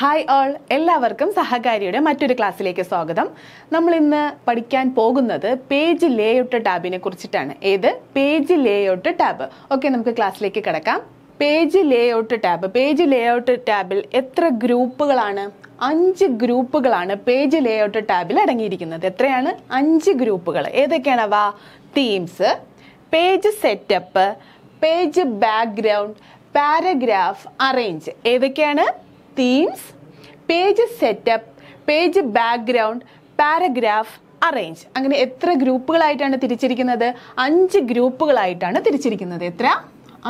Hi all എല്ലാവർക്കും സഹകാരിയുടെ മറ്റൊരു ക്ലാസ്സിലേക്ക് സ്വാഗതം. നമ്മൾ ഇന്ന് പഠിക്കാൻ പോകുന്നത് പേജ് ലേഔട്ട് ടാബിനെ കുറിച്ചിട്ടാണ്. ഏത്? Page layout tab. ഓക്കെ നമുക്ക് ക്ലാസ്സിലേക്ക് കിടക്കാം. Page layout tab. Page layout ടാബിൽ എത്ര ഗ്രൂപ്പുകളാണ്? അഞ്ച് ഗ്രൂപ്പുകളാണ് പേജ് ലേഔട്ട് ടാബിൽ അടങ്ങിയിരിക്കുന്നത്. എത്രയാണ്? അഞ്ച് ഗ്രൂപ്പുകൾ. ഏതൊക്കെയാണ് അവ? Themes page setup page background paragraph arrange ഏതൊക്കെയാണ്? Themes page setup page background paragraph arrange അങ്ങനെ എത്ര ഗ്രൂപ്പുകളായിട്ടാണ് തിരിച്ചിരിക്കുന്നത്? അഞ്ച് ഗ്രൂപ്പുകളായിട്ടാണ് തിരിച്ചിരിക്കുന്നത്. എത്ര?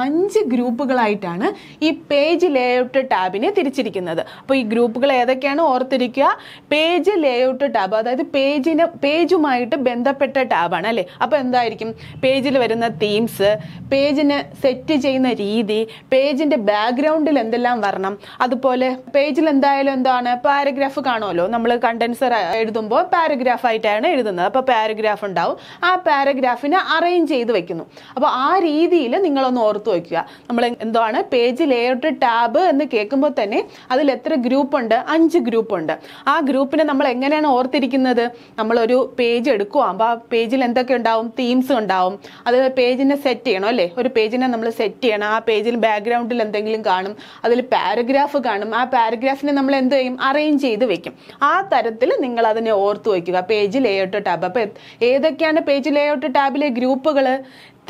അഞ്ച് ഗ്രൂപ്പുകളായിട്ടാണ് ഈ പേജ് ലേഔട്ട് ടാബിനെ തിരിച്ചിരിക്കുന്നത്. അപ്പോൾ ഈ ഗ്രൂപ്പുകൾ ഏതൊക്കെയാണ് ഓർത്തിരിക്കുക? പേജ് ലേഔട്ട് ടാബ് അതായത് പേജിന് പേജുമായിട്ട് ബന്ധപ്പെട്ട ടാബാണ് അല്ലേ? അപ്പോൾ എന്തായിരിക്കും? പേജിൽ വരുന്ന തീംസ് പേജിന് സെറ്റ് ചെയ്യുന്ന രീതി പേജിന്റെ ബാക്ക്ഗ്രൗണ്ടിൽ എന്തെല്ലാം വരണം അതുപോലെ പേജിൽ എന്തായാലും എന്താണ്? പാരഗ്രാഫ് കാണുമല്ലോ. നമ്മൾ കണ്ടൻസർ എഴുതുമ്പോൾ പാരഗ്രാഫായിട്ടാണ് എഴുതുന്നത്. അപ്പോൾ പാരഗ്രാഫ് ഉണ്ടാവും. ആ പാരഗ്രാഫിനെ അറേഞ്ച് ചെയ്ത് വെക്കുന്നു. അപ്പോൾ ആ രീതിയിൽ നിങ്ങളൊന്ന് ഓർത്ത് വയ്ക്കുക. നമ്മൾ എന്താണ് പേജ് ലേഔട്ട് ടാബ് എന്ന് കേൾക്കുമ്പോൾ തന്നെ അതിൽ എത്ര ഗ്രൂപ്പ് ഉണ്ട്? അഞ്ച് ഗ്രൂപ്പ് ഉണ്ട്. ആ ഗ്രൂപ്പിനെ നമ്മൾ എങ്ങനെയാണ് ഓർത്തിരിക്കുന്നത്? നമ്മളൊരു പേജ് എടുക്കുക അപ്പോൾ ആ പേജിൽ എന്തൊക്കെ ഉണ്ടാവും? തീംസ് ഉണ്ടാവും. അത് പേജിനെ സെറ്റ് ചെയ്യണം അല്ലേ? ഒരു പേജിനെ നമ്മൾ സെറ്റ് ചെയ്യണം. ആ പേജിൽ ബാക്ക്ഗ്രൗണ്ടിൽ എന്തെങ്കിലും കാണും. അതിൽ പാരഗ്രാഫ് കാണും. ആ പാരഗ്രാഫിനെ നമ്മൾ എന്ത് ചെയ്യും? അറേഞ്ച് ചെയ്ത് വെക്കും. ആ തരത്തിൽ നിങ്ങൾ അതിനെ ഓർത്ത് വയ്ക്കുക. പേജ് ലേഔട്ട് ടാബ് അപ്പോൾ ഏതൊക്കെയാണ് പേജ് ലേഔട്ട് ടാബിലെ ഗ്രൂപ്പുകൾ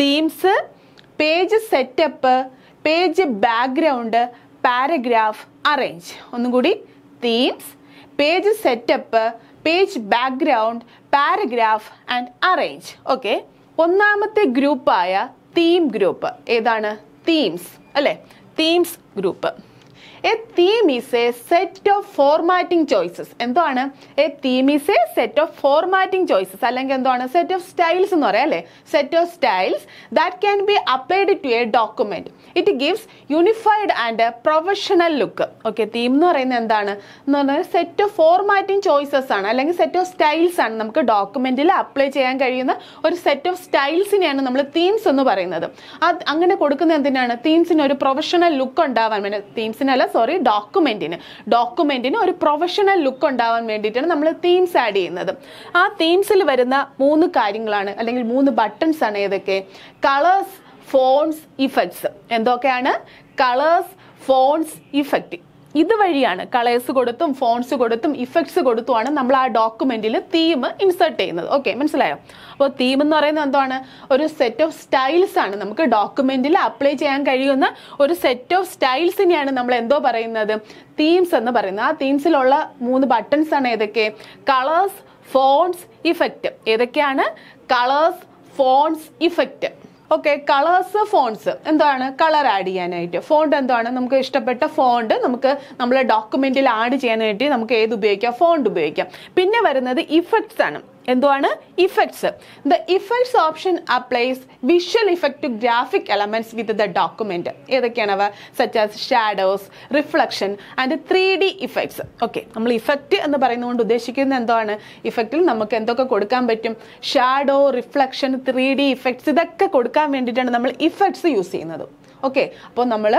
themes page setup page background paragraph arrange ഒന്നും കൂടി themes page setup page background paragraph and arrange okay ഒന്നാമത്തെ ഗ്രൂപ്പായ തീം ഗ്രൂപ്പ് ഏതാണ്? തീംസ് അല്ലേ? Themes group a theme is a set of formatting choices എന്താണ് a theme is a set of formatting choices അല്ലെങ്കിൽ എന്താണ് set of styles എന്ന് പറയാം അല്ലേ? Set of styles that can be applied to a document it gives unified and professional look okay theme എന്ന് പറയുന്നത് എന്താണ്? എന്ന് പറഞ്ഞാൽ സെറ്റ് ഓഫ് ഫോർമാറ്റിംഗ് ചോയ്സസ് ആണ്. അല്ലെങ്കിൽ സെറ്റ് ഓഫ് സ്റ്റൈൽസ് ആണ് നമുക്ക് ഡോക്യുമെന്റിൽ അപ്ലൈ ചെയ്യാൻ കഴിയുന്ന ഒരു സെറ്റ് ഓഫ് സ്റ്റൈൽസിനെയാണ് നമ്മൾ തീംസ് എന്ന് പറയുന്നത്. അത് അങ്ങനെ കൊടുക്കുന്നത് എന്തിനാണ്? തീംസിന് ഒരു പ്രൊഫഷണൽ ലുക്ക് ഉണ്ടാവാൻ വേണ്ടി. തീംസിനല്ല സോറി ഡോക്യുമെന്റിന് ഡോക്യുമെന്റിന് ഒരു പ്രൊഫഷണൽ ലുക്ക് ഉണ്ടാവാൻ വേണ്ടിയിട്ടാണ് നമ്മൾ തീംസ് ആഡ് ചെയ്യുന്നത്. ആ തീംസിൽ വരുന്ന മൂന്ന് കാര്യങ്ങളാണ് അല്ലെങ്കിൽ മൂന്ന് ബട്ടൺസ് ആണ് ഏതൊക്കെ? കളേഴ്സ് ഫോൺസ് ഇഫക്ട്സ് എന്തൊക്കെയാണ്? കളേഴ്സ് ഫോൺസ് ഇഫക്റ്റ് ഇതുവഴിയാണ് കളേഴ്സ് കൊടുത്തും ഫോൺസ് കൊടുത്തും ഇഫക്ട്സ് കൊടുത്തുമാണ് നമ്മൾ ആ ഡോക്യുമെന്റിൽ തീം ഇൻസേർട്ട് ചെയ്യുന്നത്. ഓക്കെ മനസ്സിലായോ? അപ്പോൾ തീം എന്ന് പറയുന്നത് എന്താണ്? ഒരു സെറ്റ് ഓഫ് സ്റ്റൈൽസ് ആണ് നമുക്ക് ഡോക്യുമെന്റിൽ അപ്ലൈ ചെയ്യാൻ കഴിയുന്ന ഒരു സെറ്റ് ഓഫ് സ്റ്റൈൽസിനെയാണ് നമ്മൾ എന്തോ പറയുന്നത്? തീംസ് എന്ന് പറയുന്നത്. ആ തീംസിലുള്ള മൂന്ന് ബട്ടൺസ് ആണ് ഏതൊക്കെ? കളേഴ്സ് ഫോൺസ് ഇഫക്റ്റ് ഏതൊക്കെയാണ്? Colours fonts effect okay colours fonts എന്താണ്? കളർ ആഡ് ചെയ്യാനായിട്ട്. ഫോണ്ട് എന്താണ്? നമുക്ക് ഇഷ്ടപ്പെട്ട ഫോണ്ട് നമുക്ക് നമ്മളെ ഡോക്യുമെന്റിൽ ആഡ് ചെയ്യാനായിട്ട് നമുക്ക് ഏത് ഉപയോഗിക്കാം? ഫോണ്ട് ഉപയോഗിക്കാം. പിന്നെ വരുന്നത് ഇഫക്ട്സ് ആണ്. എന്തുവാണ്? Effects the effects option applies visual effect to graphic elements with the document ഏതൊക്കെയാണ് അവ? Such as shadows reflection and three D effects okay നമ്മൾ ഇഫക്റ്റ് എന്ന് പറയുന്നതുകൊണ്ട് ഉദ്ദേശിക്കുന്നത് എന്താണ്? ഇഫക്റ്റിൽ നമുക്ക് എന്തൊക്കെ കൊടുക്കാൻ പറ്റും? Shadow reflection three D effects ഇതൊക്കെ കൊടുക്കാൻ വേണ്ടിയിട്ടാണ് നമ്മൾ ഇഫക്ട്സ് യൂസ് ചെയ്യുന്നത്. ഓക്കെ അപ്പോൾ നമ്മൾ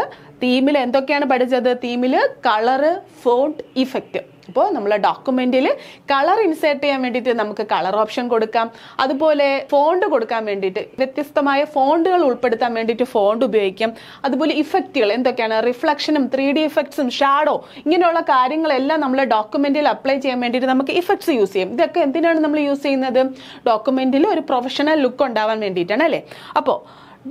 തീമിൽ എന്തൊക്കെയാണ് പഠിച്ചത്? തീമിൽ കളറ് ഫോണ്ട് ഇഫക്റ്റ് അപ്പോൾ നമ്മൾ ഡോക്യുമെന്റിൽ കളർ ഇൻസേർട്ട് ചെയ്യാൻ വേണ്ടിയിട്ട് നമുക്ക് കളർ ഓപ്ഷൻ കൊടുക്കാം. അതുപോലെ ഫോണ്ട് കൊടുക്കാൻ വേണ്ടിയിട്ട് വ്യത്യസ്തമായ ഫോണ്ടുകൾ ഉൾപ്പെടുത്താൻ വേണ്ടിയിട്ട് ഫോണ്ട് ഉപയോഗിക്കാം. അതുപോലെ ഇഫക്റ്റുകൾ എന്തൊക്കെയാണ്? റിഫ്ലക്ഷനും ത്രീ ഡി ഇഫക്ട്സും ഷാഡോ ഇങ്ങനെയുള്ള കാര്യങ്ങളെല്ലാം നമ്മൾ ഡോക്യുമെന്റിൽ അപ്ലൈ ചെയ്യാൻ വേണ്ടിയിട്ട് നമുക്ക് ഇഫക്ട്സ് യൂസ് ചെയ്യാം. ഇതൊക്കെ എന്തിനാണ് നമ്മൾ യൂസ് ചെയ്യുന്നത്? ഡോക്യുമെന്റിൽ ഒരു പ്രൊഫഷണൽ ലുക്ക് ഉണ്ടാവാൻ വേണ്ടിയിട്ടാണ് അല്ലേ? അപ്പോൾ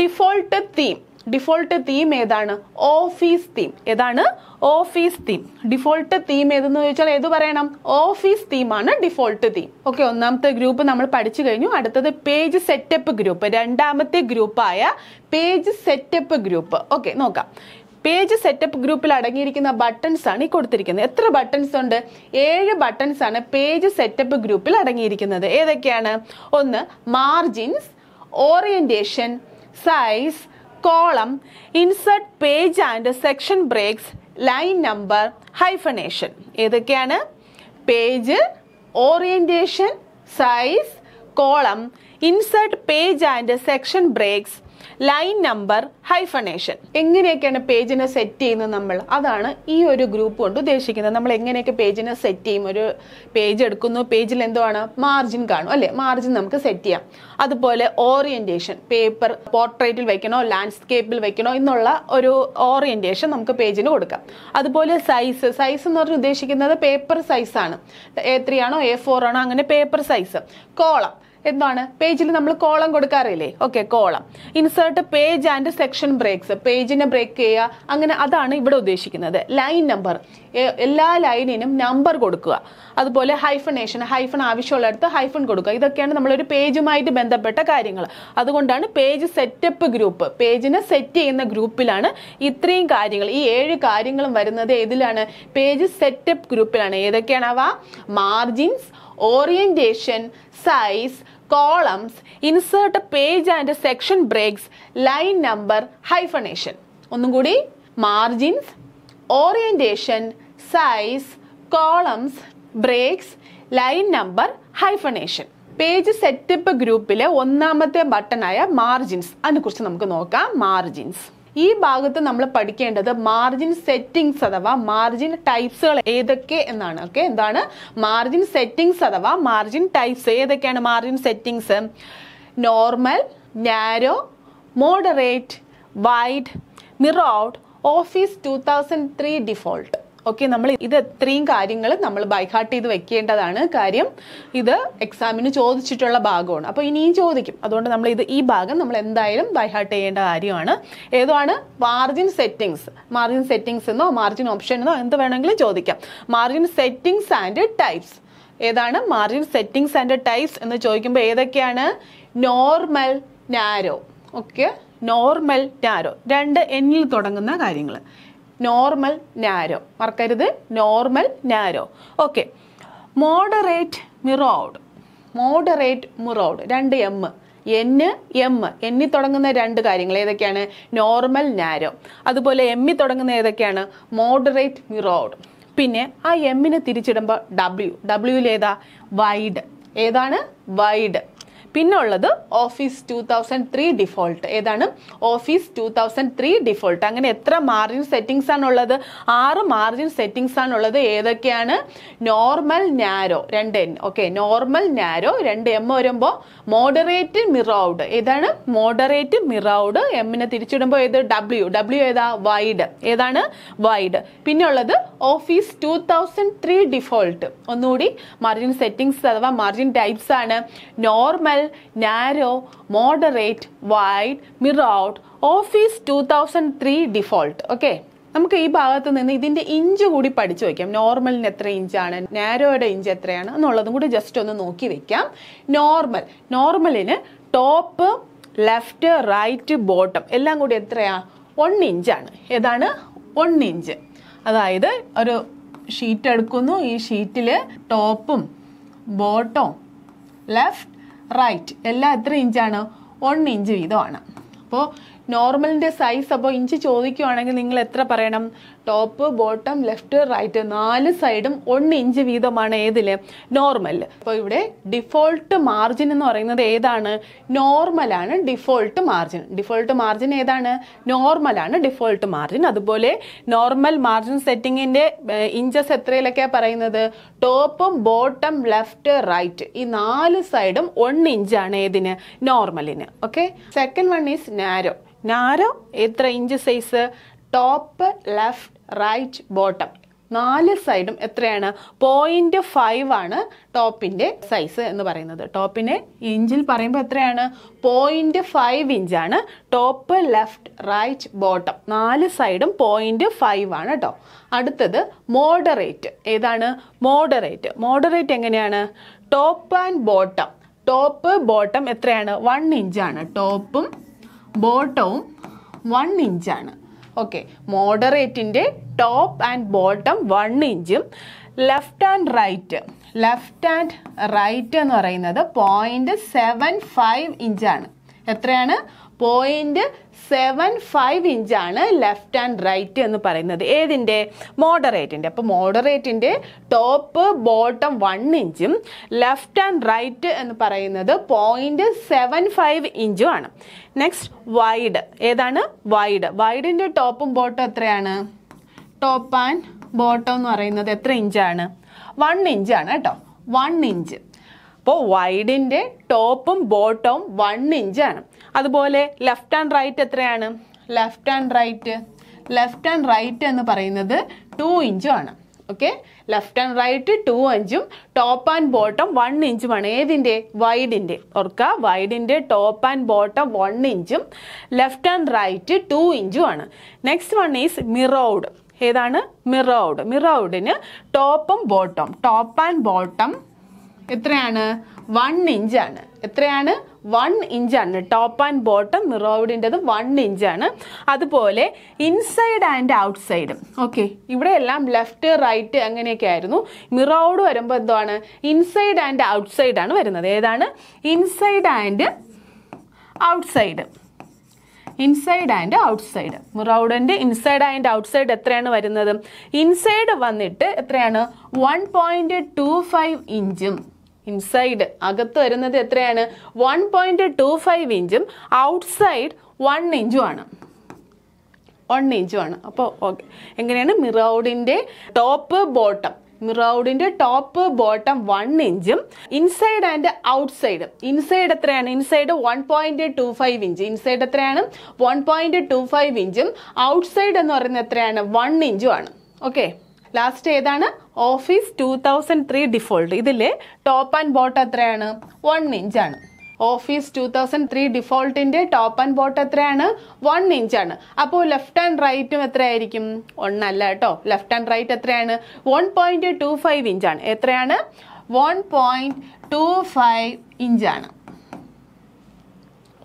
ഡിഫോൾട്ട് തീം ഡിഫോൾട്ട് തീം ഏതാണ്? ഓഫീസ് തീം ഏതാണ്? ഓഫീസ് തീം ഡിഫോൾട്ട് തീം ഏതെന്ന് ചോദിച്ചാൽ ഏത് പറയണം? ഓഫീസ് തീമാണ് ഡിഫോൾട്ട് തീം ഓക്കെ ഒന്നാമത്തെ ഗ്രൂപ്പ് നമ്മൾ പഠിച്ചു കഴിഞ്ഞു. അടുത്തത് പേജ് സെറ്റപ്പ് ഗ്രൂപ്പ് രണ്ടാമത്തെ ഗ്രൂപ്പായ പേജ് സെറ്റപ്പ് ഗ്രൂപ്പ് ഓക്കെ നോക്കാം. പേജ് സെറ്റപ്പ് ഗ്രൂപ്പിൽ അടങ്ങിയിരിക്കുന്ന ബട്ടൺസ് ആണ് ഈ കൊടുത്തിരിക്കുന്നത്. എത്ര ബട്ടൺസ് ഉണ്ട്? ഏഴ് ബട്ടൺസ് ആണ് പേജ് സെറ്റപ്പ് ഗ്രൂപ്പിൽ അടങ്ങിയിരിക്കുന്നത്. ഏതൊക്കെയാണ്? ഒന്ന് margins orientation size column insert page and section breaks line number hyphenation ഏതൊക്കെയാണ്? Page orientation size column insert page and section breaks line number hyphenation എങ്ങനെയൊക്കെയാണ് പേജിനെ സെറ്റ് ചെയ്യുന്നത് നമ്മൾ? അതാണ് ഈ ഒരു ഗ്രൂപ്പ് കൊണ്ട് ഉദ്ദേശിക്കുന്നത്. നമ്മൾ എങ്ങനെയൊക്കെ പേജിനെ സെറ്റ് ചെയ്യും? ഒരു പേജ് എടുക്കുന്നു പേജിൽ എന്തുവാണ് മാർജിൻ കാണും അല്ലെ? മാർജിൻ നമുക്ക് സെറ്റ് ചെയ്യാം. അതുപോലെ ഓറിയന്റേഷൻ പേപ്പർ പോർട്രേറ്റിൽ വെക്കണോ ലാൻഡ്സ്കേപ്പിൽ വെക്കണോ എന്നുള്ള ഒരു ഓറിയന്റേഷൻ നമുക്ക് പേജിന് കൊടുക്കാം. അതുപോലെ സൈസ് സൈസ് എന്ന് പറഞ്ഞ് ഉദ്ദേശിക്കുന്നത് പേപ്പർ സൈസാണ് എ ത്രീ ആണോ എ ഫോർ ആണോ അങ്ങനെ പേപ്പർ സൈസ് കോളം. എന്താണ്? പേജിൽ നമ്മൾ column കൊടുക്കാറില്ലേ? Okay column. Insert page and section breaks പേജിനെ break ചെയ്യുക. അങ്ങനെ അതാണ് ഇവിടെ ഉദ്ദേശിക്കുന്നത്. ലൈൻ നമ്പർ എല്ലാ ലൈനിനും നമ്പർ കൊടുക്കുക. അതുപോലെ ഹൈഫണേഷൻ ഹൈഫൺ ആവശ്യമുള്ളിടത്ത് ഹൈഫൺ കൊടുക്കുക. ഇതൊക്കെയാണ് നമ്മളൊരു പേജുമായിട്ട് ബന്ധപ്പെട്ട കാര്യങ്ങൾ അതുകൊണ്ടാണ് പേജ് സെറ്റപ്പ് ഗ്രൂപ്പ് പേജിനെ സെറ്റ് ചെയ്യുന്ന ഗ്രൂപ്പിലാണ് ഇത്രയും കാര്യങ്ങൾ ഈ ഏഴ് കാര്യങ്ങളും വരുന്നത് ഏതിലാണ്? പേജ് സെറ്റപ്പ് ഗ്രൂപ്പിലാണ് ഏതൊക്കെയാണ് അവ? Margins orientation size columns insert page and section breaks line number hyphenation ഒന്നും കൂടി margins orientation size columns breaks line number hyphenation page setup ഗ്രൂപ്പിലെ ഒന്നാമത്തെ ബട്ടണായ മാർജിൻസ് അതിനെക്കുറിച്ച് നമുക്ക് നോക്കാം. മാർജിൻസ് ഈ ഭാഗത്ത് നമ്മൾ പഠിക്കേണ്ടത് മാർജിൻ സെറ്റിംഗ്സ് അഥവാ മാർജിൻ ടൈപ്സുകൾ ഏതൊക്കെ എന്നാണ്. ഓക്കെ എന്താണ്? മാർജിൻ സെറ്റിംഗ്സ് അഥവാ മാർജിൻ ടൈപ്സ് ഏതൊക്കെയാണ് margin settings normal narrow moderate wide mirrored office two thousand three default okay നമ്മൾ ഇത് ഇത്രയും കാര്യങ്ങൾ നമ്മൾ ബൈഹാർട്ട് ചെയ്ത് വെക്കേണ്ടതാണ്. കാര്യം ഇത് എക്സാമിന് ചോദിച്ചിട്ടുള്ള ഭാഗമാണ്. അപ്പോൾ ഇനിയും ചോദിക്കും. അതുകൊണ്ട് നമ്മൾ ഇത് ഈ ഭാഗം നമ്മൾ എന്തായാലും ബൈഹാർട്ട് ചെയ്യേണ്ട കാര്യമാണ്. ഏതാണ്? മാർജിൻ സെറ്റിങ്സ് മാർജിൻ സെറ്റിങ്സ് എന്നോ മാർജിൻ ഓപ്ഷൻ എന്നോ എന്ത് വേണമെങ്കിലും ചോദിക്കാം. മാർജിൻ സെറ്റിങ്സ് ആൻഡ് ടൈപ്സ് ഏതാണ്? മാർജിൻ സെറ്റിങ്സ് ആൻഡ് ടൈപ്സ് എന്ന് ചോദിക്കുമ്പോൾ ഏതൊക്കെയാണ്? Normal narrow okay? Normal narrow രണ്ട് എന്നിൽ തുടങ്ങുന്ന കാര്യങ്ങൾ നോർമൽ നാരോ മറക്കരുത്. Normal narrow okay moderate mirrored moderate mirrored രണ്ട് എം എന്ന് എം എന്നി തുടങ്ങുന്ന രണ്ട് കാര്യങ്ങൾ ഏതൊക്കെയാണ്? നോർമൽ നാരോ അതുപോലെ എമ്മി തുടങ്ങുന്ന ഏതൊക്കെയാണ്? മോഡറേറ്റ് മിറോഡ് പിന്നെ ആ എമ്മിനെ തിരിച്ചിടുമ്പോൾ ഡബ്ല്യു ഡബ്ല്യുവിൽ ഏതാ? വൈഡ് ഏതാണ്? വൈഡ് പിന്നെ ഉള്ളത് office two thousand three default ഏതാണ്? Office two thousand three default അങ്ങനെ എത്ര മാർജിൻ സെറ്റിംഗ്സ് ആണുള്ളത്? ആറ് മാർജിൻ സെറ്റിംഗ്സ് ആണുള്ളത്. ഏതൊക്കെയാണ്? നോർമൽ നാരോ രണ്ട് എൻ ഓക്കെ നോർമൽ നാരോ രണ്ട് എം വരുമ്പോൾ മോഡറേറ്റ് മിറൗഡ് ഏതാണ്? മോഡറേറ്റ് മിറൗഡ് എമ്മിനെ തിരിച്ചിടുമ്പോൾ ഏത്? ഡബ്ല്യു ഡബ്ല്യു ഏതാ? വൈഡ് ഏതാണ്? വൈഡ് പിന്നെ ഉള്ളത് office two thousand three default ഒന്നുകൂടി മാർജിൻ സെറ്റിംഗ്സ് അഥവാ മാർജിൻ ടൈപ്സ് ആണ്. Normal narrow moderate wide mirrored office two thousand three default okay നമുക്ക് ഈ ഭാഗത്ത് നിന്ന് ഇതിന്റെ ഇഞ്ച് കൂടി പഠിച്ചു വെക്കാം. നോർമലിന് എത്ര ഇഞ്ചാണ് നാരോയുടെ ഇഞ്ച് എത്രയാണ്? എന്നുള്ളതും കൂടി ജസ്റ്റ് ഒന്ന് നോക്കി വെക്കാം. നോർമൽ നോർമലിന് ടോപ്പ് ലെഫ്റ്റ് റൈറ്റ് ബോട്ടം എല്ലാം കൂടി എത്രയാണ് വൺ ഇഞ്ചാണ് ഏതാണ്? വൺ ഇഞ്ച് അതായത് ഒരു ഷീറ്റ് എടുക്കുന്നു. ഈ ഷീറ്റിൽ ടോപ്പും ബോട്ടവും ലെഫ്റ്റ് റൈറ്റ് എല്ലാം എത്ര ഇഞ്ചാണ്? വൺ ഇഞ്ച് വീതമാണ്. അപ്പോൾ നോർമലിന്റെ സൈസ് അപ്പോൾ ഇഞ്ച് ചോദിക്കുവാണെങ്കിൽ നിങ്ങൾ എത്ര പറയണം? ടോപ്പ് ബോട്ടം ലെഫ്റ്റ് റൈറ്റ് നാല് സൈഡും ഒന്ന് ഇഞ്ച് വീതമാണ് ഏതിൽ നോർമൽ അപ്പോൾ ഇവിടെ ഡിഫോൾട്ട് മാർജിൻ എന്ന് പറയുന്നത് ഏതാണ്? നോർമലാണ് ഡിഫോൾട്ട് മാർജിൻ ഡിഫോൾട്ട് മാർജിൻ ഏതാണ്? നോർമലാണ് ഡിഫോൾട്ട് മാർജിൻ അതുപോലെ നോർമൽ മാർജിൻ സെറ്റിങ്ങിന്റെ ഇഞ്ചസ് എത്രയിലൊക്കെയാണ് പറയുന്നത്? ടോപ്പും ബോട്ടം ലെഫ്റ്റ് റൈറ്റ് ഈ നാല് സൈഡും ഒന്ന് ഇഞ്ചാണ് ഏതിന്? നോർമലിന് okay second one is narrow narrow എത്ര inch size top left right bottom നാല് സൈഡും എത്രയാണ്? പോയിന്റ് ഫൈവ് ആണ് ടോപ്പിന്റെ സൈസ് എന്ന് പറയുന്നത്. ടോപ്പിനെ ഇഞ്ചിൽ പറയുമ്പോൾ എത്രയാണ്? പോയിന്റ് ഫൈവ് ഇഞ്ചാണ് ടോപ്പ് ലെഫ്റ്റ് റൈറ്റ് ബോട്ടം നാല് സൈഡും പോയിന്റ് ഫൈവ് ആണ് കേട്ടോ അടുത്തത് മോഡറേറ്റ് ഏതാണ്? മോഡറേറ്റ് മോഡറേറ്റ് എങ്ങനെയാണ്? Top and bottom top bottom എത്രയാണ്? വൺ ഇഞ്ചാണ് ടോപ്പും ബോട്ടവും വൺ ഇഞ്ചാണ് ഓക്കെ മോഡറേറ്റിന്റെ ടോപ്പ് ആൻഡ് ബോട്ടം വൺ ഇഞ്ചും left and right left and right എന്ന് പറയുന്നത് പോയിന്റ് സെവൻ ഫൈവ് ഇഞ്ചാണ് എത്രയാണ്? പോയിന്റ് സെവൻ ഫൈവ് ഇഞ്ചാണ് ലെഫ്റ്റ് ആൻഡ് റൈറ്റ് എന്ന് പറയുന്നത്. ഏതിന്റെ? മോഡറേറ്റിന്റെ അപ്പോൾ മോഡറേറ്റിന്റെ ടോപ്പ് ബോട്ടം വൺ ഇഞ്ചും ലെഫ്റ്റ് ആൻഡ് റൈറ്റ് എന്ന് പറയുന്നത് പോയിന്റ് സെവൻ ഫൈവ് ഇഞ്ചും ആണ്. നെക്സ്റ്റ് വൈഡ് ഏതാണ്? വൈഡ് വൈഡിന്റെ ടോപ്പും ബോട്ടം എത്രയാണ്? ടോപ്പ് ആൻഡ് ബോട്ടം എന്ന് പറയുന്നത് എത്ര ഇഞ്ചാണ് വൺ ഇഞ്ചാണ് കേട്ടോ. വൺ ഇഞ്ച് അപ്പോൾ വൈഡിന്റെ ടോപ്പും ബോട്ടവും വൺ ഇഞ്ചാണ് അതുപോലെ ലെഫ്റ്റ് ആൻഡ് റൈറ്റ് എത്രയാണ്? Left and right left and right എന്ന് പറയുന്നത് ടു ഇഞ്ചും ആണ്. Okay left and right two ഇഞ്ചും ടോപ്പ് ആൻഡ് ബോട്ടം വൺ ഇഞ്ചുമാണ് ഏതിന്റെ? വൈഡിന്റെ ഓർക്കുക വൈഡിന്റെ ടോപ്പ് ആൻഡ് ബോട്ടം വൺ ഇഞ്ചും ലെഫ്റ്റ് ആൻഡ് റൈറ്റ് ടു ഇഞ്ചും ആണ്. നെക്സ്റ്റ് വൺ ഈസ് മിറോഡ് ഏതാണ്? മിറോഡ് മിറോഡിന് ടോപ്പും ബോട്ടം ടോപ്പ് ആൻഡ് ബോട്ടം എത്രയാണ്? വൺ ഇഞ്ചാണ് എത്രയാണ്? വൺ ഇഞ്ചാണ് ടോപ്പ് ആൻഡ് ബോട്ടം മിറോവിഡിന്റെത് വൺ ഇഞ്ചാണ് അതുപോലെ ഇൻസൈഡ് ആൻഡ് ഔട്ട്സൈഡും സൈഡ് ഓക്കെ ഇവിടെ എല്ലാം ലെഫ്റ്റ് റൈറ്റ് അങ്ങനെയൊക്കെ ആയിരുന്നു. മിറോവിഡ് വരുമ്പോൾ എന്താണ് ഇൻസൈഡ് ആൻഡ് ഔട്ട്സൈഡ് ആണ് വരുന്നത്. ഏതാണ്? Inside and outside inside and outside side inside and outside എത്രയാണ് വരുന്നത്? ഇൻസൈഡ് വന്നിട്ട് എത്രയാണ്? വൺ പോയിന്റ് ടു ഫൈവ് ഇഞ്ചും ഇൻസൈഡ് അകത്ത് വരുന്നത് എത്രയാണ്? വൺ പോയിന്റ് ടു ഫൈവ് ഇഞ്ചും ഔട്ട്സൈഡ് വൺ ഇഞ്ചും ആണ്. വൺ ഇഞ്ചും ആണ്. അപ്പോൾ ഓക്കെ എങ്ങനെയാണ്? മിറൗഡിന്റെ ടോപ്പ് ബോട്ടം മിറൗഡിന്റെ ടോപ്പ് ബോട്ടം വൺ ഇഞ്ചും ഇൻസൈഡ് ആൻഡ് ഔട്ട്സൈഡ് ഇൻസൈഡ് എത്രയാണ്? Inside one point two five inch inside എത്രയാണ്? വൺ പോയിന്റ് ടു ഫൈവ് ഇഞ്ചും ഔട്ട്സൈഡ് എന്ന് പറയുന്നത് എത്രയാണ്? വൺ ഇഞ്ചും ആണ്. ഓക്കെ ലാസ്റ്റ് ഏതാണ്? Office two thousand three default ഇതിൽ ടോപ്പ് ആൻഡ് ബോട്ട് എത്രയാണ്? വൺ ഇഞ്ചാണ് ഓഫീസ് ടു തൗസൻഡ് ത്രീ ഡിഫോൾട്ടിന്റെ ടോപ്പ് ആൻഡ് ബോട്ട് എത്രയാണ്? വൺ ഇഞ്ചാണ് അപ്പോൾ ലെഫ്റ്റ് ആൻഡ് റൈറ്റും എത്രയായിരിക്കും? ഒന്നല്ല കേട്ടോ. ലെഫ്റ്റ് ആൻഡ് റൈറ്റ് എത്രയാണ്? വൺ പോയിന്റ് ടു ഫൈവ് ഇഞ്ചാണ് എത്രയാണ്? വൺ പോയിന്റ് ടു ഫൈവ് ഇഞ്ചാണ്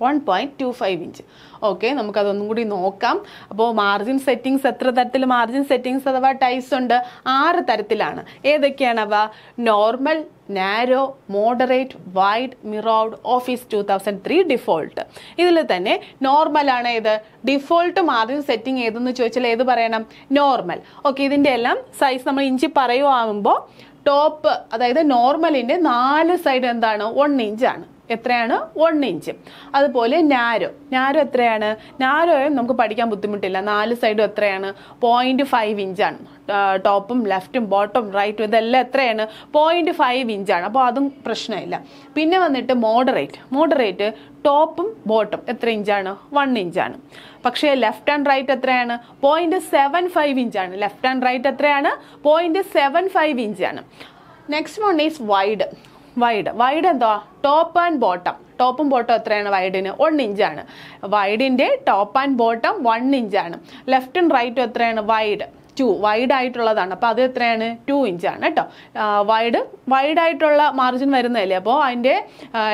one point two five inch okay നമുക്കതൊന്നും കൂടി നോക്കാം. അപ്പോൾ മാർജിൻ സെറ്റിങ്സ് എത്ര തരത്തിൽ മാർജിൻ സെറ്റിങ്സ് അഥവാ ടൈസ് ഉണ്ട്? ആറ് തരത്തിലാണ്. ഏതൊക്കെയാണ് അവ? Normal narrow moderate wide mirrored office two thousand three default ഇതിൽ തന്നെ നോർമൽ ആണ് ഏത്? ഡിഫോൾട്ട് മാർജിൻ സെറ്റിംഗ് ഏതെന്ന് ചോദിച്ചാൽ ഏത് പറയണം? നോർമൽ ഓക്കെ ഇതിന്റെ എല്ലാം സൈസ് നമ്മൾ ഇഞ്ചി പറയുവാകുമ്പോൾ ടോപ്പ് അതായത് നോർമലിന്റെ നാല് സൈഡ് എന്താണ്? വൺ ഇഞ്ചാണ് എത്രയാണ്? വൺ ഇഞ്ച് അതുപോലെ നാരോ നാരോ എത്രയാണ്? നാരോയും നമുക്ക് പഠിക്കാൻ ബുദ്ധിമുട്ടില്ല. നാല് സൈഡും എത്രയാണ്? പോയിന്റ് ഫൈവ് ഇഞ്ചാണ് ടോപ്പും ലെഫ്റ്റും ബോട്ടം റൈറ്റും ഇതെല്ലാം എത്രയാണ്? പോയിന്റ് ഫൈവ് ഇഞ്ചാണ് അപ്പോൾ അതും പ്രശ്നമില്ല. പിന്നെ വന്നിട്ട് മോഡറേറ്റ് മോഡറേറ്റ് ടോപ്പും ബോട്ടം എത്ര ഇഞ്ചാണ് വൺ ഇഞ്ചാണ് പക്ഷേ ലെഫ്റ്റ് ആൻഡ് റൈറ്റ് എത്രയാണ്? പോയിന്റ് സെവൻ ഫൈവ് ഇഞ്ചാണ് ലെഫ്റ്റ് ആൻഡ് റൈറ്റ് എത്രയാണ്? പോയിന്റ് സെവൻ ഫൈവ് ഇഞ്ചാണ് next one is wide wide wide എന്തോ? ടോപ്പ് ആൻഡ് ബോട്ടം ടോപ്പും ബോട്ടം എത്രയാണ് വൈഡിന് വൺ ഇഞ്ചാണ് വൈഡിന്റെ ടോപ്പ് ആൻഡ് ബോട്ടം വൺ ഇഞ്ചാണ് ലെഫ്റ്റും റൈറ്റും എത്രയാണ്? വൈഡ് ടു വൈഡ് ആയിട്ടുള്ളതാണ്. അപ്പോൾ അത് എത്രയാണ്? ടു ഇഞ്ചാണ് കേട്ടോ. വൈഡ് വൈഡ് ആയിട്ടുള്ള മാർജിൻ വരുന്നതല്ലേ? അപ്പോൾ അതിന്റെ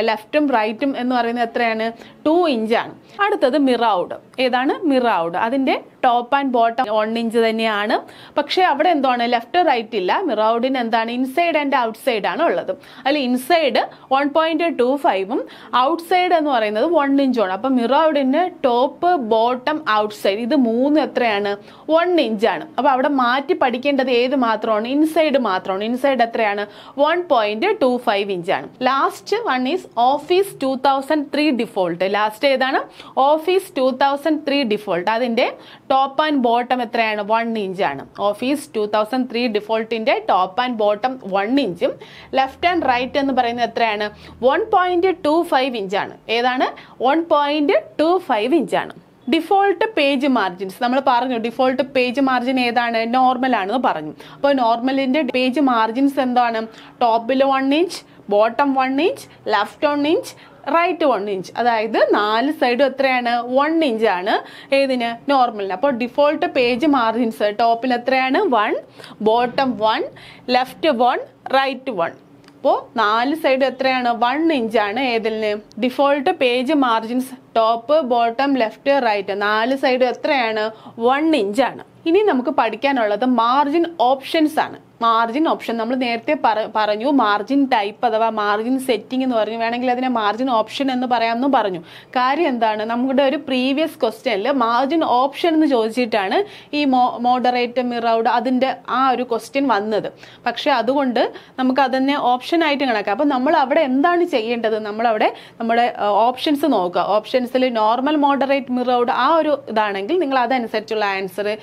ലെഫ്റ്റും റൈറ്റും എന്ന് പറയുന്നത് എത്രയാണ്? ടു ഇഞ്ചാണ് അടുത്തത് മിറൗഡ് ഏതാണ്? മിറൗഡ് അതിന്റെ top and bottom one inch തന്നെയാണ്. പക്ഷേ അവിടെ എന്താണ്? ലെഫ്റ്റ് റൈറ്റ് ഇല്ല. മിറൗഡിന് എന്താണ്? ഇൻസൈഡ് ആൻഡ് ഔട്ട് സൈഡ് ആണ് ഉള്ളത്. അതിൽ ഇൻസൈഡ് വൺ പോയിന്റ് ടു ഫൈവും ഔട്ട് സൈഡ് എന്ന് പറയുന്നത് വൺ ഇഞ്ചുമാണ് അപ്പം മിറൗഡിന് ടോപ്പ് ബോട്ടം ഔട്ട് സൈഡ് ഇത് മൂന്ന് എത്രയാണ്? വൺ ഇഞ്ചാണ് അപ്പോൾ അവിടെ മാറ്റി പഠിക്കേണ്ടത് ഏത് മാത്രമാണ്? ഇൻസൈഡ് മാത്രമാണ്. ഇൻസൈഡ് എത്രയാണ്? വൺ പോയിന്റ് ടു ഫൈവ് ഇഞ്ചാണ് last one is office two thousand three default last ഏതാണ്? Office two thousand three default അതിന്റെ ടോപ്പ് ആൻഡ് ബോട്ടം എത്രയാണ്? വൺ ഇഞ്ചാണ് ഓഫീസ് ടു തൗസൻഡ് ത്രീ ഡിഫോൾട്ടിന്റെ ടോപ്പ് ആൻഡ് ബോട്ടം വൺ ഇഞ്ചും left and right എന്ന് പറയുന്നത് എത്രയാണ്? വൺ പോയിന്റ് ടു ഫൈവ് ഇഞ്ചാണ് ഏതാണ്? വൺ പോയിന്റ് ടു ഫൈവ് ഇഞ്ചാണ് ഡിഫോൾട്ട് പേജ് മാർജിൻസ് നമ്മൾ പറഞ്ഞു ഡിഫോൾട്ട് പേജ് മാർജിൻ ഏതാണ്? നോർമൽ ആണെന്ന് പറഞ്ഞു. അപ്പോൾ നോർമലിന്റെ പേജ് മാർജിൻസ് എന്താണ്? ടോപ്പിൽ one inch bottom one inch left one inch right one inch അതായത് നാല് സൈഡും എത്രയാണ്? വൺ ഇഞ്ച് ആണ്. ഏതിന്? നോർമലിന് അപ്പോൾ ഡിഫോൾട്ട് പേജ് മാർജിൻസ് ടോപ്പിൽ എത്രയാണ്? One bottom one left one right one അപ്പോൾ നാല് സൈഡ് എത്രയാണ്? വൺ ഇഞ്ചാണ് ഏതിന്? Default page margins top bottom left right നാല് സൈഡ് എത്രയാണ്? വൺ ഇഞ്ചാണ് ഇനി നമുക്ക് പഠിക്കാനുള്ളത് മാർജിൻ ഓപ്ഷൻസ് ആണ്. മാർജിൻ ഓപ്ഷൻ നമ്മൾ നേരത്തെ പറ- പറഞ്ഞു മാർജിൻ ടൈപ്പ് അഥവാ മാർജിൻ സെറ്റിംഗ് എന്ന് പറഞ്ഞു. വേണമെങ്കിൽ അതിനെ മാർജിൻ ഓപ്ഷൻ എന്ന് പറയാമെന്നും പറഞ്ഞു. കാര്യം എന്താണ്? നമ്മുടെ ഒരു പ്രീവിയസ് ക്വസ്റ്റ്യനിൽ മാർജിൻ ഓപ്ഷൻ എന്ന് ചോദിച്ചിട്ടാണ് ഈ മോഡറേറ്റ് മിറൗഡ് അതിന്റെ ആ ഒരു ക്വസ്റ്റ്യൻ വന്നത്. പക്ഷേ അതുകൊണ്ട് നമുക്ക് അതിനെ ഓപ്ഷൻ ആയിട്ട് കണക്കാം അപ്പം നമ്മൾ അവിടെ എന്താണ് ചെയ്യേണ്ടത്? നമ്മളവിടെ നമ്മുടെ ഓപ്ഷൻസ് നോക്കുക. ഓപ്ഷൻസിൽ നോർമൽ മോഡറേറ്റ് മിറൗഡ് ആ ഒരു ഇതാണെങ്കിൽ നിങ്ങൾ അതനുസരിച്ചുള്ള ആൻസർ